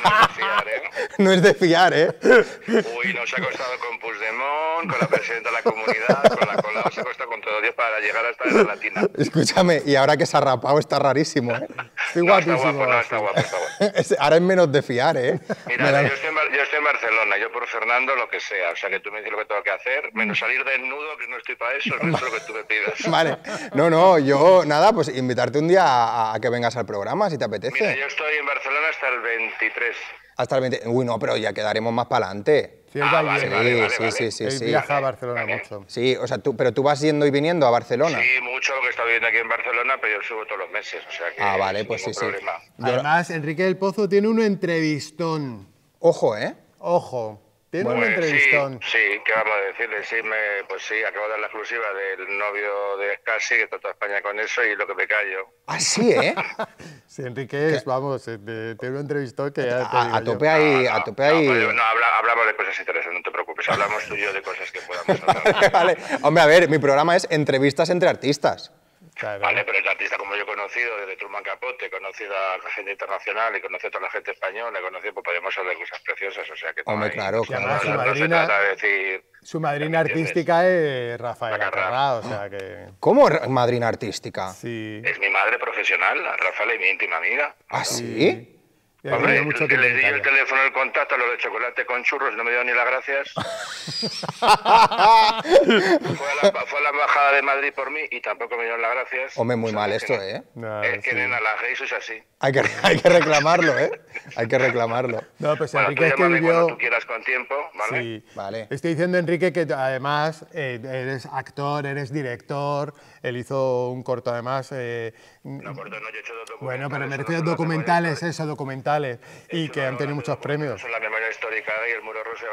no es de fiar, ¿eh? No es de fiar, ¿eh? Uy, nos ha costado con Puigdemont, con la presidenta de la comunidad, con la Colau, se ha costado para llegar hasta la latina. Escúchame, y ahora que se ha rapado está rarísimo, ¿eh? Estoy No, está guapísimo. guapo, no, está guapo, está guapo. Ahora es menos de fiar, ¿eh? Mira, da- yo estoy, en, yo estoy en Barcelona, yo por Fernando lo que sea, o sea que tú me dices lo que tengo que hacer, menos salir desnudo, que no estoy para eso, no es lo que tú me pidas. Vale, no, no, yo, nada, pues invitarte un día a, a que vengas al programa, si te apetece. Mira, yo estoy en Barcelona hasta el 23. Hasta el 20... Uy, no, pero ya quedaremos más para adelante. Sí, Ah, va y vale, viene. vale, vale, sí, vale. sí, sí, Él sí. viaja a Barcelona Vale. mucho. Sí, o sea, tú, pero tú vas yendo y viniendo a Barcelona. Sí, mucho lo que está viviendo aquí en Barcelona, pero yo subo todos los meses, o sea que Ah, vale, pues sí, sí. problema. Yo- Además, Enrique del Pozo tiene un entrevistón. Ojo, ¿eh? Ojo, tiene un Pues entrevistón. Sí, sí, ¿qué vamos a decirle? Sí, me, pues sí, acabo de dar la exclusiva del novio de Casi, que está toda España con eso, y lo que me callo. Ah, sí, ¿eh? Sí, Enrique es, vamos, eh, tiene un entrevistón que ya te A, a yo. tope ahí, No, a tope no, ahí. no, habla- hablamos de cosas interesantes, no te preocupes. Hablamos tú y yo de cosas que podamos hablar. vale. Hombre, a ver, mi programa es entrevistas entre artistas. Claro. Vale, pero el artista como yo he conocido, desde Truman Capote, he conocido a la gente internacional, he conocido a toda la gente española, he conocido, pues podemos hablar de cosas preciosas, o sea que... Hombre, claro, claro. además su no madrina- trata de decir... Su madrina ¿me entiendes? artística es Rafael Acarrá. Acarrá, o sea que... ¿Cómo madrina artística? Sí. Es mi madre profesional, la Rafael es mi íntima amiga. ¿Ah, sí? Hombre, mucho que le di el teléfono, el contacto, lo de chocolate con churros, no me dio ni las gracias. fue, a la, fue a la embajada de Madrid por mí y tampoco me dieron las gracias. Hombre, muy O sea, mal es esto, que- ¿eh? No, Es que sí. nena, la gays es así. Hay que, hay que reclamarlo, ¿eh? Hay que reclamarlo. No, pues Bueno, tú Enrique es que vivió... tú quieras con tiempo, ¿vale? Sí. Vale. Estoy diciendo, Enrique, que además eh, eres actor, eres director, él hizo un corto además... eh, No, por no, yo he hecho dos bueno, pero me documentales, refiero a documentales, eso, documentales, y que han tenido muchos premios. Sobre la memoria histórica y el muro rosa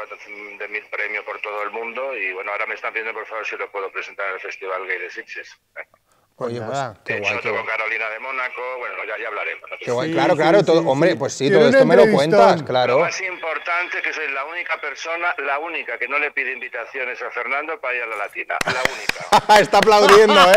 de mil premios por todo el mundo y bueno, ahora me están pidiendo por favor si lo puedo presentar en el Festival Gay de Sitges. Pues Oye, pues nada. De qué hecho, guay, otro con Carolina de Mónaco, bueno, ya, ya hablaremos. Qué guay. Sí, claro, sí, claro, sí, todo, sí. hombre, pues sí, todo esto me lo cuentas, Lo claro. más importante es que soy la única persona, la única que no le pide invitaciones a Fernando para ir a la latina. La única. Está aplaudiendo, ¿eh?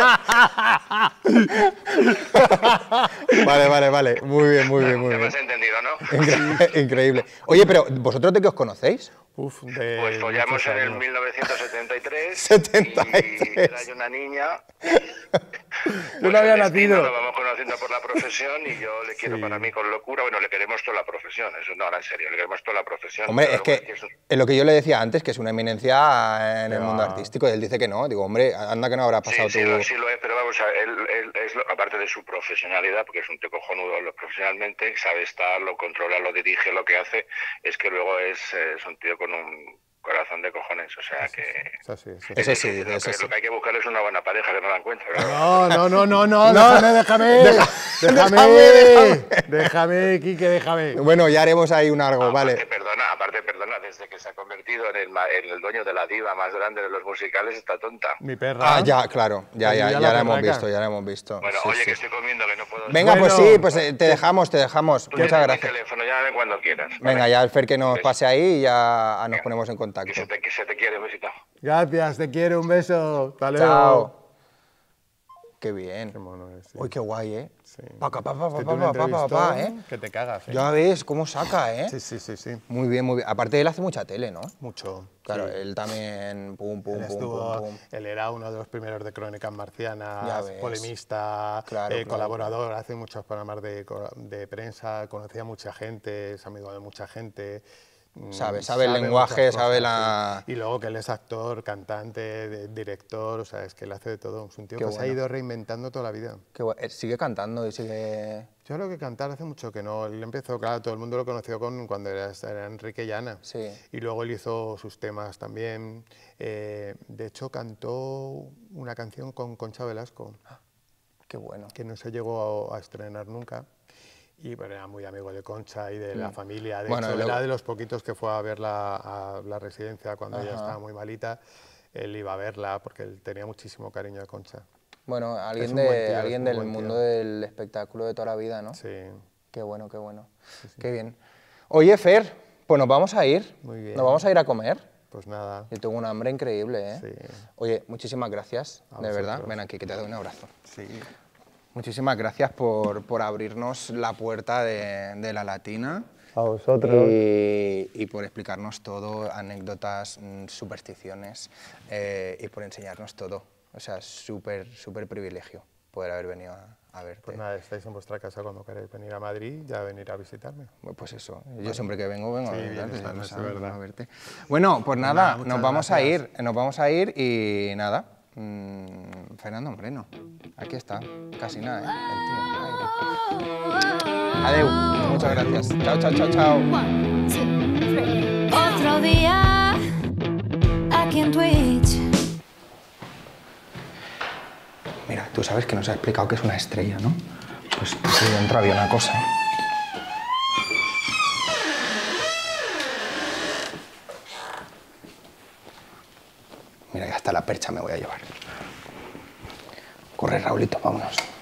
vale, vale, vale. Muy bien, muy bien, muy Ya me bien. has entendido, ¿no? Incre- Increíble. Oye, pero ¿vosotros de qué os conocéis? Uf, de Pues follamos en el años. 1973. 73. Y era una niña. Yo no había nacido. Lo vamos conociendo por la profesión y yo le quiero Sí. para mí con locura. Bueno, le queremos toda la profesión. Eso no, ahora en serio, le queremos toda la profesión. Hombre, es que es lo que yo le decía antes, que es una eminencia en el mundo artístico, y él dice que no. Digo, hombre, anda que no habrá pasado Sí, sí, tú. lo, sí lo es, pero vamos a ver, él, él es, lo- aparte de su profesionalidad, porque es un tío cojonudo lo- profesionalmente, sabe estar, lo controla, lo dirige, lo que hace, es que luego es, eh, es un tío con un corazón de cojones, o sea que... Eso sí, eso sí. Eso sí, lo, eso que, sí. lo que hay que buscar es una buena pareja que no la encuentra. claro. No, no, no, no, no, déjame, déjame, déjame, déjame, déjame, Quique, déjame. Bueno, ya haremos ahí un algo, Aparte, vale. perdona, aparte, perdona, desde que se ha convertido en el, ma- en el dueño de la diva más grande de los musicales, está tonta. Mi perra. Ah, ya, claro, ya, ya, ya la la hemos visto, ya la hemos visto. Bueno, Sí, oye, que estoy comiendo, que no puedo... Venga, pues sí, pues eh, te dejamos, te dejamos. Muchas gracias. teléfono, llámame cuando quieras. Venga, ya el Fer que nos pase ahí y ya nos ponemos en Que contacto. se te, que se te quiere, un besito. Gracias, te quiero, un beso. Hasta luego. Chao. Qué bien. Qué mono es, sí. Uy, qué guay, ¿eh? Sí. Pa, pa, pa, pa, Este pa, pa, pa, pa, pa, ¿eh? Que te cagas, ¿eh? Ya ves cómo saca, ¿eh? Sí, sí, sí, sí. Muy bien, muy bien. Aparte, él hace mucha tele, ¿no? Mucho. Claro, sí. él también, pum, pum, Él, estuvo- pum, pum. él era uno de los primeros de Crónicas Ya Marcianas, polemista, Claro, eh, claro, colaborador, hace muchos programas de, de prensa, conocía a mucha gente, es amigo de mucha gente. Mm, Sabe, sabe el lenguaje, sabe la-. Y luego que él es actor, cantante, director, o sea, es que él hace de todo. Es un tío Qué que se ha ido reinventando toda la vida. Qué. Eh, Sigue cantando y sigue... Yo creo que cantar hace mucho que no. Él empezó, claro, todo el mundo lo conoció con, cuando era, era Enrique Llana. Sí. Y luego él hizo sus temas también. Eh, de hecho, cantó una canción con Concha Velasco, Qué bueno. que no se llegó a, a estrenar nunca. Y bueno, era muy amigo de Concha y de la familia. De Mm. Bueno, hecho, luego- era de los poquitos que fue a verla a la residencia cuando ella Ajá. estaba muy malita. Él iba a verla porque él tenía muchísimo cariño a Concha. Bueno, alguien, de, tío, alguien del mundo tío. del espectáculo de toda la vida, ¿no? Sí, Qué bueno, qué bueno. Qué bien. Oye, Fer, pues nos vamos a ir. Muy bien. Nos vamos a ir a comer. pues nada. Yo tengo un hambre increíble, ¿eh? Sí. Oye, muchísimas gracias, A de verdad. vosotros. Ven aquí, que te doy un abrazo. Sí. Muchísimas gracias por, por abrirnos la puerta de, de la latina. A vosotros. Y, y por explicarnos todo, anécdotas, mm, supersticiones eh, y por enseñarnos todo. O sea, súper, súper privilegio poder haber venido a, a verte. Pues nada, estáis en vuestra casa cuando queráis venir a Madrid, ya venir a visitarme. Pues eso, yo siempre que vengo, vengo Sí, a, sabes, verdad. vengo a verte. Bueno, pues nada, nada, nos vamos a ir, nos vamos a ir y nada. Mm, Fernando Moreno, aquí está, casi nada, ¿eh? El tío. Adeu, muchas gracias. Chao, chao, chao, chao. Otro día aquí en Twitch. Mira, tú sabes que nos ha explicado que es una estrella, ¿no? Pues, pues dentro había una cosa. ¿eh? Hasta la percha me voy a llevar. Corre, Raulito, vámonos.